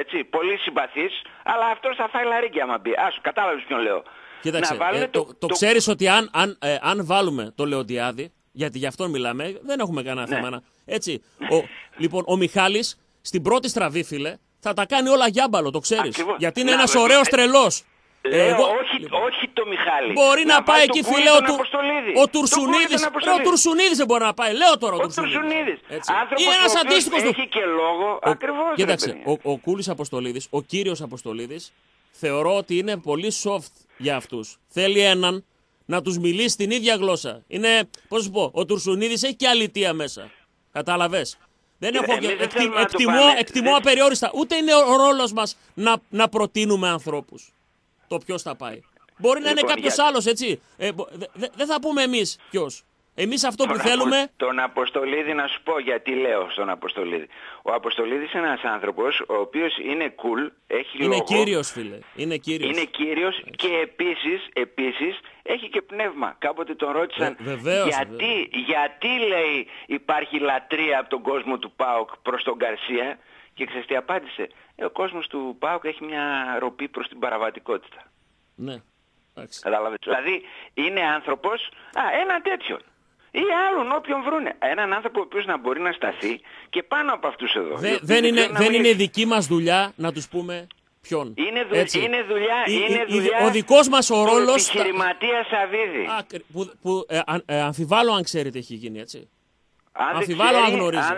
έτσι, πολύ συμπαθής, αλλά αυτός θα φάει λαρίγκια άμα μπει. Άσου, κατάλαβες ποιον λέω. Κοίταξε, να βάλετε ε, το, το, ξέρεις ότι αν, αν, ε, αν βάλουμε το Λεοντιάδη, γιατί γι' αυτόν μιλάμε, δεν έχουμε κανένα Ναι. θέμα. να- Έτσι. Ο, λοιπόν, ο Μιχάλης στην πρώτη στραβή, φίλε, θα τα κάνει όλα γιάμπαλο, το ξέρεις. Ακριβώς. Γιατί είναι Να, ένας βέβαια. ωραίος Ε, τρελός. Λέω, Εγώ- όχι, όχι το Μιχάλη. Μπορεί να, πάει βάλει εκεί, τον φίλε, ο, Κούλη τον του, Αποστολίδη. ο Τον Τουρσουνίδης. Κούλη τον Ρε, ο Αποστολίδη. Τουρσουνίδης δεν μπορεί να πάει. Λέω τώρα ο, Ο Τουρσουνίδης. Τουρσουνίδης. Έτσι. Άνθρωπος Είναι ένας ο οποίος αντίστοιχος του. Έχει και λόγο. Ο- Ακριβώς. ρε Κοίταξε, παιδί. ο, ο Κούλης Αποστολίδης, ο κύριος Αποστολίδης, θεωρώ ότι είναι πολύ soft για αυτούς. Θέλει έναν να τους μιλήσει την ίδια γλώσσα. Είναι, πώς σου πω, ο Τουρσουνίδης έχει και αλητία μέσα. Κατάλαβες. Δεν Κοίτα, έχω, εμείς δεν εκτι- θέλουμε να το εκτιμώ, πάμε. εκτιμώ Δεν- απεριόριστα. Ούτε είναι ο ρόλος μας να, να προτείνουμε ανθρώπους. Το ποιος θα πάει. Μπορεί να είναι Λοιπόν, κάποιος για- άλλος, έτσι. Ε, μπο- δε- δε- δεν θα πούμε εμείς ποιος. Εμείς αυτό που Τον θέλουμε... Απο- Τον Αποστολίδη να σου πω γιατί λέω στον Αποστολίδη. Ο Αποστολίδης είναι ένας άνθρωπος ο οποίος είναι cool, έχει Είναι λόγο. κύριος, φίλε. Είναι κύριος. Είναι κύριος και επίσης, επίσης έχει και πνεύμα. Κάποτε τον ρώτησαν Βε- βεβαίως, γιατί, γιατί λέει υπάρχει λατρεία από τον κόσμο του ΠΑΟΚ προς τον Γκαρσία και ξέρεις τι απάντησε; Ε, ο κόσμος του ΠΑΟΚ έχει μια ροπή προς την παραβατικότητα. Ναι. Εντάξει. Κατάλαβες; Δηλαδή είναι άνθρωπος, α, ένα τέτοιο. Ή άλλον όποιον βρούνε. Έναν άνθρωπο ο οποίος να μπορεί να σταθεί και πάνω από αυτούς εδώ. Δε- Οι οποίοι δεν είναι, ξέρουν να δεν είναι μιλήσουν. δική μας δουλειά να τους πούμε ποιον. Είναι, δου- Έτσι. είναι δουλειά, Η- είναι η- δουλειά ο δικός μας ο του ρόλος... θα- επιχειρηματίας Σαββίδη. Α, κρ- που, που, ε, αν- ε, αμφιβάλλω αν ξέρει τι έχει γίνει, έτσι. Αν δεν αμφιβάλλω αν ξέρει, γνωρίζει. Αν,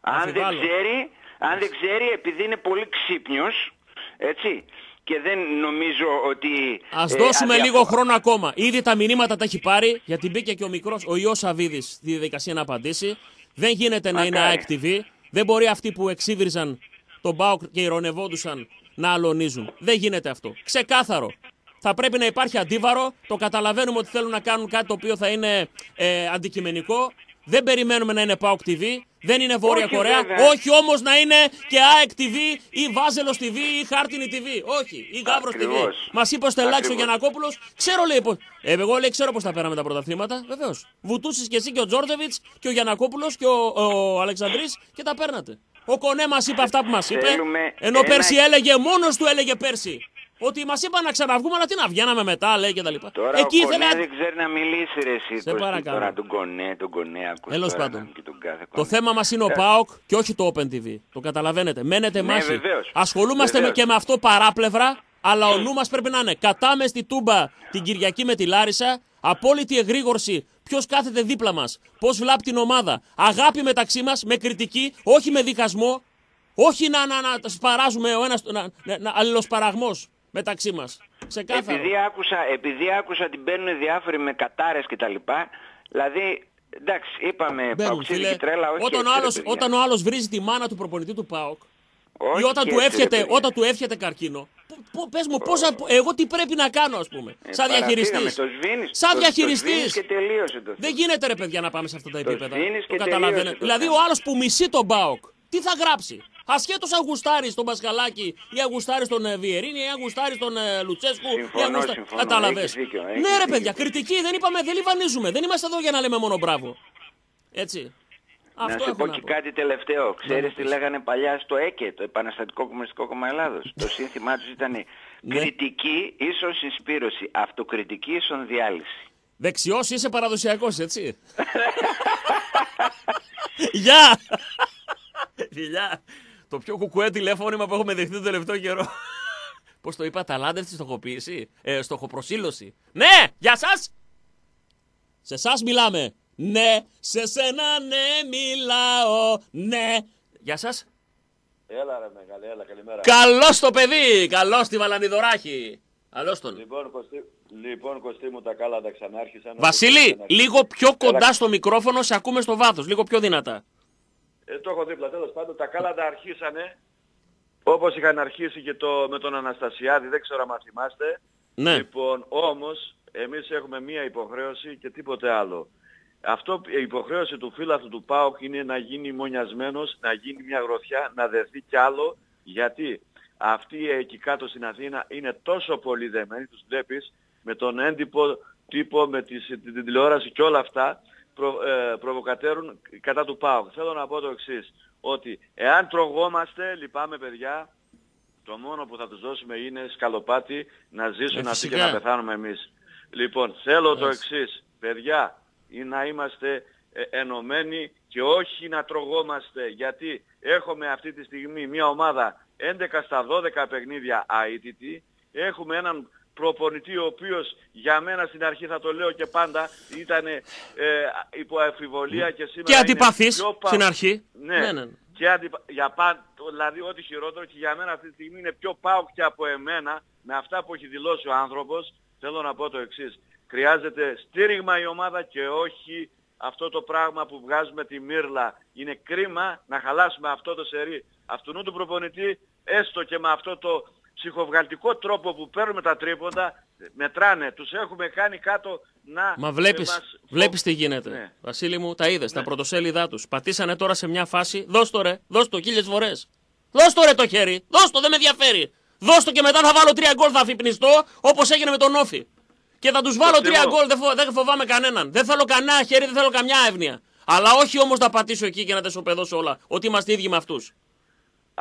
αν δεν Αμφιβάλλω. ξέρει, αν δεν ξέρει, επειδή είναι πολύ ξύπνιος, έτσι, και δεν νομίζω ότι... Α ε, δώσουμε αδιαφο- λίγο χρόνο ακόμα. Ήδη τα μηνύματα τα έχει πάρει, γιατί μπήκε και ο μικρός, ο ιό Σαββίδης, στη διαδικασία να απαντήσει. Δεν γίνεται να είναι Μακάρι. ΑΕΚ TV. Δεν μπορεί αυτοί που εξήβριζαν τον Μπάουκ και ηρωνευόντουσαν να αλωνίζουν. Δεν γίνεται αυτό. Ξεκάθαρο. Θα πρέπει να υπάρχει αντίβαρο. Το καταλαβαίνουμε ότι θέλουν να κάνουν κάτι το οποίο θα είναι ε, αντικειμενικό. Δεν περιμένουμε να είναι ΠΑΟΚ TV. Δεν είναι Βόρεια Όχι, Κορέα. βέβαια. Όχι όμως να είναι και ΑΕΚ TV ή Βάζελος TV ή Χάρτινη TV. Όχι. Ή Γάβρο TV. Ακριβώς. Μας είπε ο Στελάκης ο Ακριβώς. Γιανακόπουλος, ξέρω λέει πώς. Ε, εγώ λέει ξέρω πώς τα πέραμε τα πρωταθλήματα. Βεβαίως. Βουτούσε και εσύ και ο Τζόρτζεβιτς και ο Γιανακόπουλος και ο, ο Αλεξανδρής και τα παίρνατε. Ο Κονέ μας είπε αυτά που μας είπε. Θέλουμε Ενώ ένα- πέρσι έλεγε, μόνος του έλεγε πέρσι. Ότι μας είπαν να ξαναβγούμε, αλλά τι να βγαίναμε μετά, λέει και τα λοιπά. Τώρα Εκεί ο ήθελε. Κονέ δεν ξέρει να μιλήσει ρε εσύ. Σε Κωστή, παρακαλώ. Τώρα τον Κονέ, τον Κονέ ακούς Τέλος τώρα πάντων. να- και τον κάθε Το Κονέ. θέμα μας είναι ο Ε, ΠΑΟΚ και όχι το Open TV. Το καταλαβαίνετε. Μένετε Ναι, μάχη. βεβαίως. Ασχολούμαστε με, Βεβαίως. και με αυτό παράπλευρα, αλλά ο νου μας πρέπει να είναι. Κατάμε στη Τούμπα την Κυριακή με τη Λάρισα. Απόλυτη εγρήγορση. Ποιος κάθεται δίπλα μας. Πώς βλάπτει την ομάδα. Αγάπη μεταξύ μας με κριτική, όχι με διχασμό. Όχι να, να, να σπαράζουμε ο ένας. Να, να, να, αλληλοσπαραγμός μεταξύ μας. Ξεκάθαρο. Επειδή άκουσα, επειδή άκουσα ότι μπαίνουν διάφοροι με κατάρες και τα λοιπά, δηλαδή, εντάξει, είπαμε Μπαίνουν, παουξίδι φίλε. και τρέλα, όχι όταν, ο έτσι, ρε άλλος, παιδιά. όταν ο άλλος βρίζει τη μάνα του προπονητή του ΠΑΟΚ Όχι ή όταν και του, έτσι, ρε εύχεται, παιδιά. όταν του εύχεται καρκίνο, πού- πού- πες μου πόσα, εγώ τι πρέπει να κάνω ας πούμε, Ε, σαν παραφύγαμε, διαχειριστής. Το σβήνεις, Σαν το- Το διαχειριστής. σβήνεις και τελείωσε το Δεν γίνεται ρε παιδιά να πάμε σε αυτά τα Το επίπεδα. σβήνεις Το και καταλαβαίνετε. τελείωσε το Δηλαδή ο θέμα. άλλος που μισεί τον ΠΑΟΚ, τι θα γράψει; Ασχέτως αν γουστάρεις τον Πασχαλάκη ή αν γουστάρεις τον ε, Βιερίνη ή αν γουστάρεις τον ε, Λουτσέσκου. ή αν Συμφωνώ, γουστα- συμφωνώ. Κατάλαβες. Έχεις δίκιο, έχεις Ναι ρε δίκιο. παιδιά, κριτική δεν είπαμε, δεν λιβανίζουμε. Δεν είμαστε εδώ για να λέμε μόνο μπράβο. Έτσι. Αυτό να σου έχω πω να και πω. κάτι τελευταίο. Ξέρεις να τι πεις. λέγανε παλιά στο ΕΚΕ, το Επαναστατικό Κομμουνιστικό Κόμμα Ελλάδος. το σύνθημά τους ήταν Ναι. κριτική ίσον συσπήρωση, αυτοκριτική ίσον διάλυση. Δεξιός είσαι παραδοσιακός, έτσι. Γεια! Φιλιά! Το πιο κουκουέ τηλέφωνημα που έχουμε δεχτεί τον τελευταίο καιρό. Πώς το είπα, ταλάντευτη στοχοποίηση, ε, στοχοπροσύλωση. Ναι! Γεια σας! Σε εσά μιλάμε. Ναι, σε σένα ναι μιλάω. Ναι. Γεια σας. Έλα ρε μεγάλη, έλα καλημέρα. Καλώς το παιδί! Καλώς τη Βαλανιδωράχη! Καλώς τον. Λοιπόν, Κωστή, λοιπόν, Κωστή μου τα κάλαντα ξανάρχισαν. Βασίλη, Ξανάρχισαν. λίγο πιο κοντά Έλα. στο μικρόφωνο, σε ακούμε στο βάθος. Λίγο πιο δυνατά. Ε, το έχω δίπλα, τέλος πάντων, τα κάλαντα αρχίσανε. Όπως είχαν αρχίσει και το, με τον Αναστασιάδη, δεν ξέρω αν θυμάστε. Ναι. Λοιπόν, όμως, εμείς έχουμε μία υποχρέωση και τίποτε άλλο. Αυτό, η υποχρέωση του φίλου αυτού του ΠΑΟΚ είναι να γίνει μονιασμένος, να γίνει μια γροθιά, να δεθεί κι άλλο. Γιατί αυτοί εκεί κάτω στην Αθήνα είναι τόσο πολύ δεμένοι, τους βλέπεις, με τον έντυπο τύπο, με τις, την, την τηλεόραση και όλα αυτά, προ, ε, προβοκατέρουν κατά του ΠΑΟΚ. Θέλω να πω το εξής, ότι εάν τρογόμαστε, λυπάμαι παιδιά, το μόνο που θα τους δώσουμε είναι σκαλοπάτι να ζήσουν Ε, αυτοί και φυσικά. να πεθάνουμε εμείς. Λοιπόν, θέλω το Έτσι. εξής, παιδιά, ή να είμαστε ε, ενωμένοι και όχι να τρογόμαστε, γιατί έχουμε αυτή τη στιγμή μια ομάδα 11 στα 12 παιχνίδια αίτητη, έχουμε έναν προπονητή ο οποίος για μένα στην αρχή θα το λέω και πάντα ήταν ε, υπό αφιβολία και σήμερα Και είναι αντιπαθής πιο πα- στην αρχή. Ναι, Ναι, ναι, ναι. και αντιπα... για παν... δηλαδή ό,τι χειρότερο και για μένα αυτή τη στιγμή είναι πιο πάω και από εμένα με αυτά που έχει δηλώσει ο άνθρωπος θέλω να πω το εξής χρειάζεται στήριγμα η ομάδα και όχι αυτό το πράγμα που βγάζουμε τη μύρλα είναι κρίμα να χαλάσουμε αυτό το σερί αυτού του προπονητή έστω και με αυτό το ψυχοβγαλτικό τρόπο που παίρνουμε τα τρίποντα μετράνε. Τους έχουμε κάνει κάτω να... Μα βλέπεις, μας- βλέπεις τι γίνεται. Ναι. Βασίλη μου, τα είδες, τα πρωτοσέλιδά τους. Πατήσανε τώρα σε μια φάση. Δώσ' το ρε, δώσ' το χίλιες φορές. Δώσ' το ρε το χέρι, δώσ' το, δεν με ενδιαφέρει. Δώσ' το και μετά θα βάλω τρία γκολ, θα αφυπνιστώ, όπως έγινε με τον Όφη. Και θα τους βάλω τρία Κωστή μου. γκολ, δεν, φο- δεν φοβάμαι κανέναν. Δεν θέλω κανένα χέρι, δεν θέλω καμιά εύνοια. Αλλά όχι όμως να πατήσω εκεί και να τα ισοπεδώσω όλα. Ότι είμαστε ίδιοι με αυτούς.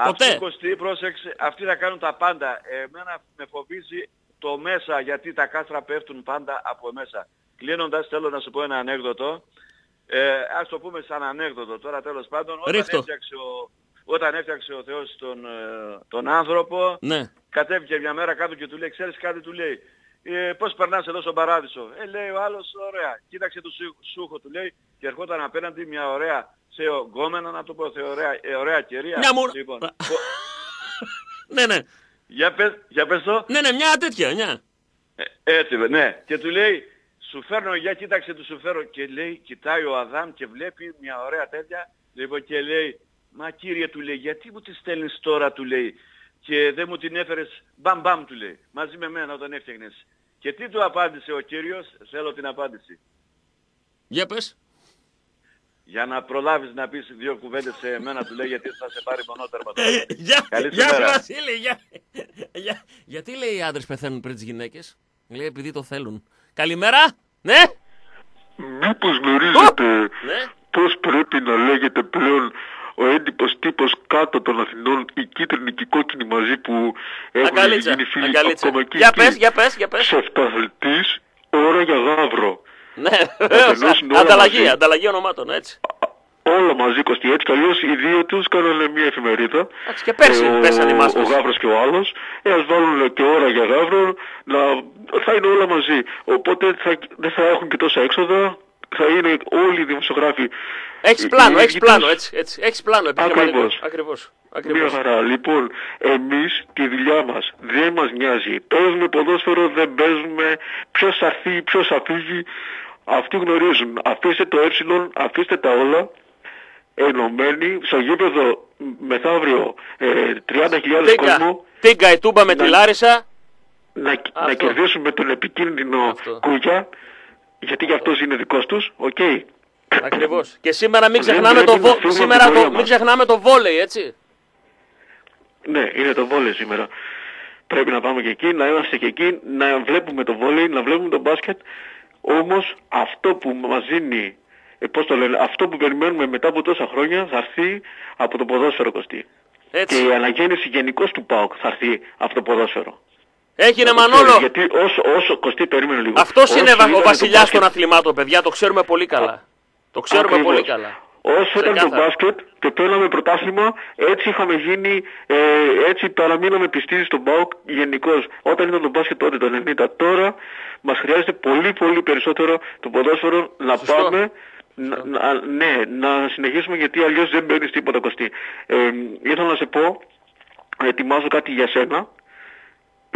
Ποτέ. Αυτοί, Κωστή, πρόσεξε, αυτοί θα κάνουν τα πάντα. Εμένα με φοβίζει το μέσα, γιατί τα κάστρα πέφτουν πάντα από μέσα. Κλείνοντας, θέλω να σου πω ένα ανέκδοτο. Ε, ας το πούμε σαν ανέκδοτο τώρα, τέλος πάντων. Όταν Ρίχτω. έφτιαξε, ο, όταν έφτιαξε ο Θεός τον, ε, τον άνθρωπο, Ναι. κατέβηκε μια μέρα κάτω και του λέει, ξέρεις κάτι, του λέει, ε, πώς περνάς εδώ στον παράδεισο; Ε, λέει ο άλλος, ωραία. Κοίταξε το σου- σούχο, του λέει, και ερχόταν απέναντι μια ωραία σε γκόμενα, να το πω, σε ωραία, ε, ωραία κυρία. Μια μουρα- Λοιπόν, Ναι, ναι. για πες, για πες το. Ναι, ναι, μια τέτοια, μια. Ε, έτσι, ναι. Και του λέει, σου φέρνω, για κοίταξε του σου φέρω. Και λέει, κοιτάει ο Αδάμ και βλέπει μια ωραία τέτοια. Λοιπόν, και λέει, μα κύριε του λέει, γιατί μου τη στέλνεις τώρα του λέει. Και δεν μου την έφερες μπαμ μπαμ του λέει. Μαζί με μένα όταν έφτιαχνες. Και τι του απάντησε ο κύριος, θέλω την απάντηση. Για πες. Για να προλάβεις να πεις δύο κουβέντες σε μένα του λέει γιατί θα σε πάρει μονότερμα τώρα. Γεια, Καλή σου γεια σου μέρα. Βασίλη, γεια. Γεια. Γιατί λέει οι άντρες πεθαίνουν πριν τις γυναίκες; Λέει επειδή το θέλουν. Καλημέρα. Ναι; Μήπως γνωρίζετε Ναι. πώς πρέπει να λέγεται πλέον ο έντυπος τύπος κάτω των Αθηνών, οι κίτρινοι και οι κόκκινοι μαζί που έχουν Αγκαλίτσα, γίνει φίλοι αγκαλίτσα. ακόμα και Για εκεί; πες, για πες, για πες. Ψευταθλητής, ώρα για γάβρο. Ναι, βεβαίως. ενώσουν όλα Ανταλλαγή, μαζί. ανταλλαγή ονομάτων, έτσι. Όλα μαζί κοστί έτσι κι αλλιώς οι δύο τους κάνανε μια εφημερίδα. Εντάξει, και πέρσι ο, πέσανε οι ο μάσκες. Γάβρος και ο άλλος. Ε, ας βάλουν και ώρα για Γάβρο. Να, θα είναι όλα μαζί. Οπότε θα, δεν θα έχουν και τόσα έξοδα. Θα είναι όλοι οι δημοσιογράφοι. Έχεις οι- πλάνο, οι έχεις ίδιοι πλάνο, τους. έτσι, έτσι. Έχεις πλάνο επιχειρηματικό. Ακριβώς. Ακριβώς. Μια Ακριβώς. χαρά. Λοιπόν, εμείς τη δουλειά μας δεν μας νοιάζει. Παίζουμε ποδόσφαιρο, δεν παίζουμε. Ποιος θα έρθει, ποιος θα φύγει. Αυτοί γνωρίζουν. Αφήστε το ε, αφήστε τα όλα. Ενωμένοι στο γήπεδο μεθαύριο ε, 30.000 Τίγκα, κόσμο τίγκα η τούμπα με τη Να- Λάρισα. να, να Αυτό. κερδίσουμε τον επικίνδυνο Κούγια γιατί για αυτός είναι δικός τους. Οκ. Ακριβώς. Και σήμερα μην Δεν ξεχνάμε πρέπει το, να βο... φύγουμε σήμερα από την το... πορεία μην μας. ξεχνάμε το βόλεϊ, έτσι. Ναι, είναι το βόλεϊ σήμερα. Πρέπει να πάμε και εκεί, να είμαστε και εκεί, να βλέπουμε το βόλεϊ, να βλέπουμε το μπάσκετ. Όμως αυτό που μας δίνει, ε, πώς το λένε, αυτό που περιμένουμε μετά από τόσα χρόνια θα έρθει από το ποδόσφαιρο Κωστή. Έτσι. Και η αναγέννηση γενικώς του ΠΑΟΚ θα έρθει από το ποδόσφαιρο. Έγινε Να το Μανόλο. ξέρεις, Γιατί όσο, όσο Κωστή περίμενε λίγο. Αυτός Όσο είναι βα- ο ήταν το βασιλιάς μπάσκετ- των αθλημάτων, παιδιά. Το ξέρουμε πολύ καλά. Το ξέρουμε Ακριβώς. πολύ καλά. Όσο ήταν το Ξεκάθαρα. μπάσκετ και παίρναμε πρωτάθλημα, έτσι είχαμε γίνει, ε, έτσι παραμείναμε πιστοί στον ΠΑΟΚ γενικώς. Όταν ήταν το μπάσκετ τότε το 90, τώρα μας χρειάζεται πολύ πολύ περισσότερο το ποδόσφαιρο να Σωστό. πάμε, να, να- ναι, να συνεχίσουμε γιατί αλλιώς δεν μπαίνεις τίποτα κοστί. Ε, ήθελα να σε πω, ετοιμάζω κάτι για σένα,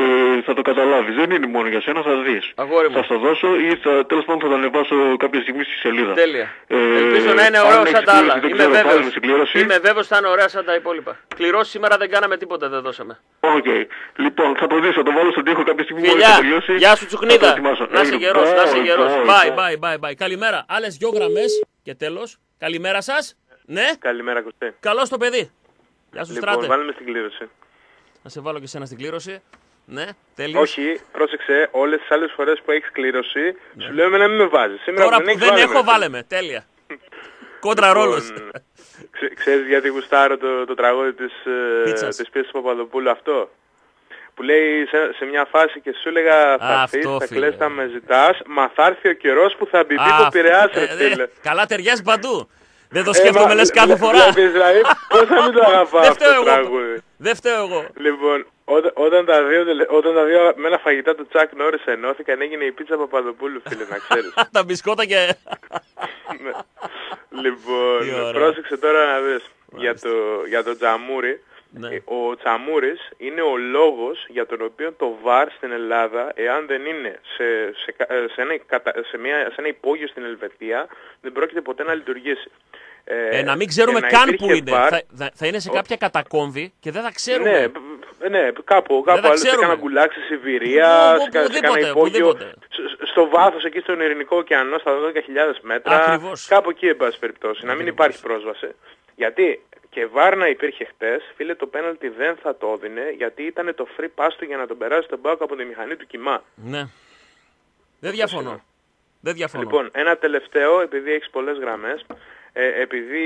ε, θα το καταλάβεις. Δεν είναι μόνο για σένα, θα δεις. Αγόρι μου. Θα στο δώσω ή θα, τέλος πάντων θα το ανεβάσω κάποια στιγμή στη σελίδα. Τέλεια. Ε, Ελπίζω να είναι αν ωραίο έχεις σαν τα άλλα. κλήρωση, δεν Είμαι ξέρω, βέβαιος. πάλι με συγκλήρωση. Είμαι βέβαιος θα είναι ωραία σαν τα υπόλοιπα. Κληρώσεις σήμερα δεν κάναμε τίποτα, δεν δώσαμε. Οκ. Λοιπόν, θα το δεις, θα το βάλω στον τοίχο κάποια στιγμή μόλις Φιλιά, θα τελειώσει. γεια σου Θα το Τσουκνίδα. ετοιμάσω. Να είσαι Έγινε. γερός, να είσαι Bye, γερός. bye, Bye, bye. bye, bye, bye. Καλημέρα. Άλλες δυο γραμμές και τέλος. Καλημέρα σας. Ναι, Καλημέρα Κωστέ. καλώς το παιδί. Γεια σου Λοιπόν, Στράτε. βάλουμε στην κλήρωση. Να σε βάλω και σένα στην κλήρωση. Ναι, τέλειος. Όχι, πρόσεξε, όλες τις άλλες φορές που έχεις κλήρωση, σου λέω εμένα μην με βάζεις. Σήμερα Τώρα που που έχεις, δεν βάλε έχω, με. βάλε με. Τέλεια. Κόντρα ρόλος. Λοιπόν, ξε- ξέρεις γιατί γουστάρω το, το τραγούδι της, ε, Πίτσας. της Πίτσας Παπαδοπούλου αυτό; Που λέει σε, σε μια φάση και σου έλεγα θα Α, έρθεις, αυτό, θα φίλε. κλαις, θα με ζητάς, μα θα έρθει ο καιρός που θα μπιμπεί Α, το Πειραιάς ε, ρε ε, φίλε. Καλά ταιριάζει παντού. Δεν το Ε, σκέφτομαι μα, λες κάθε βλέ- φορά. βλέπεις, δηλαδή, πώς θα μην το αγαπάω Δεν αυτό φταίω το εγώ. τραγούδι. Δεν φταίω εγώ. Λοιπόν, όταν, όταν, τα δύο, τελε- όταν τα δύο αγαπημένα φαγητά του Τσάκ Νόρις ενώθηκαν έγινε η πίτσα Παπαδοπούλου φίλε να ξέρεις. Τα μπισκότα και... Ναι. λοιπόν, Τι ωραία. πρόσεξε τώρα να δεις. Για το, για το Τζαμούρι. Ναι. Ε, Ο Τσαμούρης είναι ο λόγος για τον οποίο το ΒΑΡ στην Ελλάδα, εάν δεν είναι σε, σε, κα- ε, σε, ένα, κατα- σε, μια, σε ένα υπόγειο στην Ελβετία, δεν πρόκειται ποτέ να λειτουργήσει. Ε, να μην ξέρουμε και να καν υπήρχε που είναι. VAR, Θα, θα, θα είναι σε Ο- κάποια κατακόμβη και δεν θα ξέρουμε. ναι, Ε, Ναι, κάπου, τα κάπου αλλού σε ξέρουμε. κάνα γκουλάκι στη Σιβηρία, Οπου- σε κα- σε κάνα οπουδήποτε, υπόγειο, οπουδήποτε. σ- στο βάθος εκεί στον Ειρηνικό ωκεανό, στα 12.000 μέτρα, Ακριβώς. κάπου εκεί, εν πάση περιπτώσει, να μην υπάρχει πρόσβαση. Γιατί και Βάρνα υπήρχε χτες, φίλε το πέναλτι δεν θα το έδινε, γιατί ήταν το free pass του για να τον περάσει τον Πάοκ από τη μηχανή του κοιμά. Ναι. Δεν διαφωνώ. Δεν διαφωνώ. Λοιπόν, ένα τελευταίο, επειδή έχεις πολλές γραμμές, ε, επειδή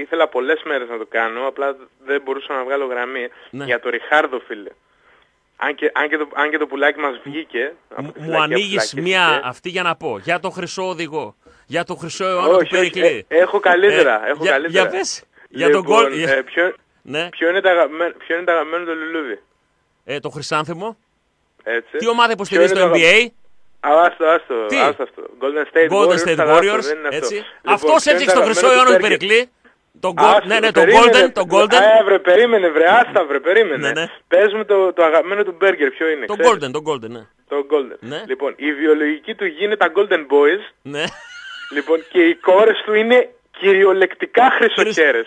ήθελα πολλές μέρες να το κάνω, απλά δεν μπορούσα να βγάλω γραμμή, Ναι. για το Ριχάρδο φίλε. Αν και, αν, και το, αν και το πουλάκι μας βγήκε, από τη Μου φυλακή ανοίγεις αποφυλακίστηκε. μία αυτή για να πω. Για το χρυσό οδηγό. Για το χρυσό αιώνα του Όχι, όχι, Περικλή. ε, έχω καλύτερα, Ε, έχω για, καλύτερα. Για πες. Για τον Λοιπόν, γκολ. ε, ποιο, Ναι. ποιο, είναι το αγαπημένο, ποιο είναι το αγαπημένο του λουλούδι; Ε, το χρυσάνθεμο. Έτσι. Τι ομάδα υποστηρίζει Ποιο το είναι NBA. Α, άστο, άστο, Τι; άστο αυτό. Golden State Golden Warriors, State θα δω, Warriors. δεν είναι αυτό. Έτσι. Λοιπόν, Αυτός ποιο είναι έδειξε το το χρυσό αγαπημένο αιώνα του Berger? Περικλή. Το gold, Άστο, ναι, ναι, το περίμενε. golden, το golden. Α, βρε, περίμενε, βρε, άστα, βρε, περίμενε. Ναι, ναι. Πες μου το, το αγαπημένο του Burger, ποιο είναι, Το ξέρεις; golden, το golden, ναι. Το Golden. Ναι. Λοιπόν, η βιολογική του γη είναι τα Golden Boys. Ναι. Λοιπόν, και οι κόρες του είναι κυριολεκτικά χρυσοκέρες.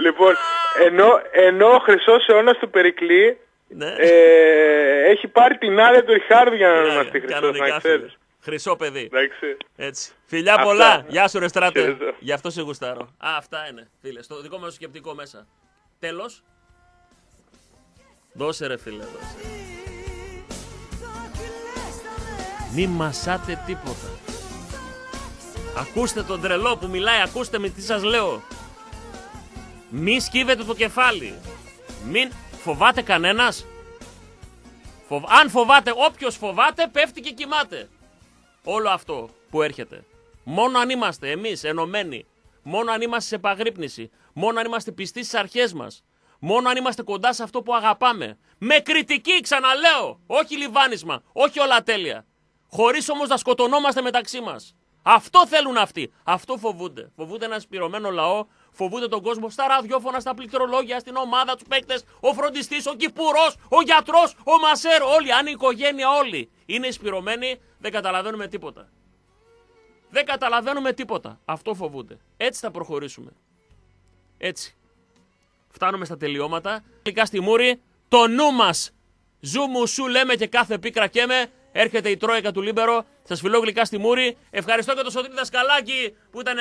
λοιπόν, ενώ, ενώ ο χρυσός αιώνας του Περικλή Ναι. ε, έχει πάρει την άδεια του Ριχάρδου για να Ναι, ονομαστεί χρυσός, κανονικά, να ξέρεις. φίλε. Χρυσό παιδί. Εντάξει. Έτσι. Φιλιά Αυτά. πολλά. Γεια σου, ρε στράτε. Χαιρετώ. Γι' αυτό σε γουστάρω. Α, αυτά είναι, φίλε. Στο δικό μου σκεπτικό μέσα. Τέλος. Δώσε ρε φίλε, δώσε. Μη μασάτε τίποτα. Ακούστε τον τρελό που μιλάει, ακούστε με τι σας λέω. Μη σκύβετε το κεφάλι. Μην φοβάται κανένας. Φοβ... Αν φοβάται, όποιος φοβάται πέφτει και κοιμάται. Όλο αυτό που έρχεται. Μόνο αν είμαστε εμείς ενωμένοι. Μόνο αν είμαστε σε επαγρύπνηση. Μόνο αν είμαστε πιστοί στις αρχές μας. Μόνο αν είμαστε κοντά σε αυτό που αγαπάμε. Με κριτική, ξαναλέω. Όχι λιβάνισμα. Όχι όλα τέλεια. Χωρίς όμως να σκοτωνόμαστε μεταξύ μας. Αυτό θέλουν αυτοί. Αυτό φοβούνται. Φοβούνται ένα σπυρωμένο λαό. Φοβούνται τον κόσμο στα ραδιόφωνα, στα πληκτρολόγια, στην ομάδα, τους παίκτες, ο φροντιστής, ο κυπουρός, ο γιατρός, ο μασέρ. Όλοι, αν η οικογένεια όλοι είναι εισπυρωμένοι, δεν καταλαβαίνουμε τίποτα. Δεν καταλαβαίνουμε τίποτα. Αυτό φοβούνται. Έτσι θα προχωρήσουμε. Έτσι. Φτάνουμε στα τελειώματα. Τελικά στη Μούρη, το νου μας. Ζου μου σου λέμε και κάθε πίκρα καίμε. Έρχεται η τρόικα του Λίμπερο. Σα φιλώ γλυκά στη Μούρη. Ευχαριστώ και τον Σωτήρη Δασκαλάκη που ήταν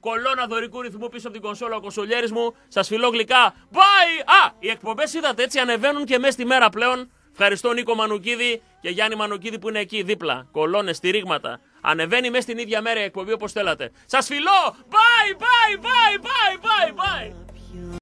κολόνα δωρικού ρυθμού πίσω από την κονσόλα ο κονσολιέρη μου. Σα φιλώ γλυκά. Bye! Α, οι εκπομπές είδατε έτσι ανεβαίνουν και μέσα στη μέρα πλέον. Ευχαριστώ Νίκο Μανουκίδη και Γιάννη Μανουκίδη που είναι εκεί δίπλα. Κολόνε, στηρίγματα. Ανεβαίνει μέσα στην ίδια μέρα η εκπομπή όπως θέλατε. Σας φιλώ! Bye, bye, bye, bye, bye, bye!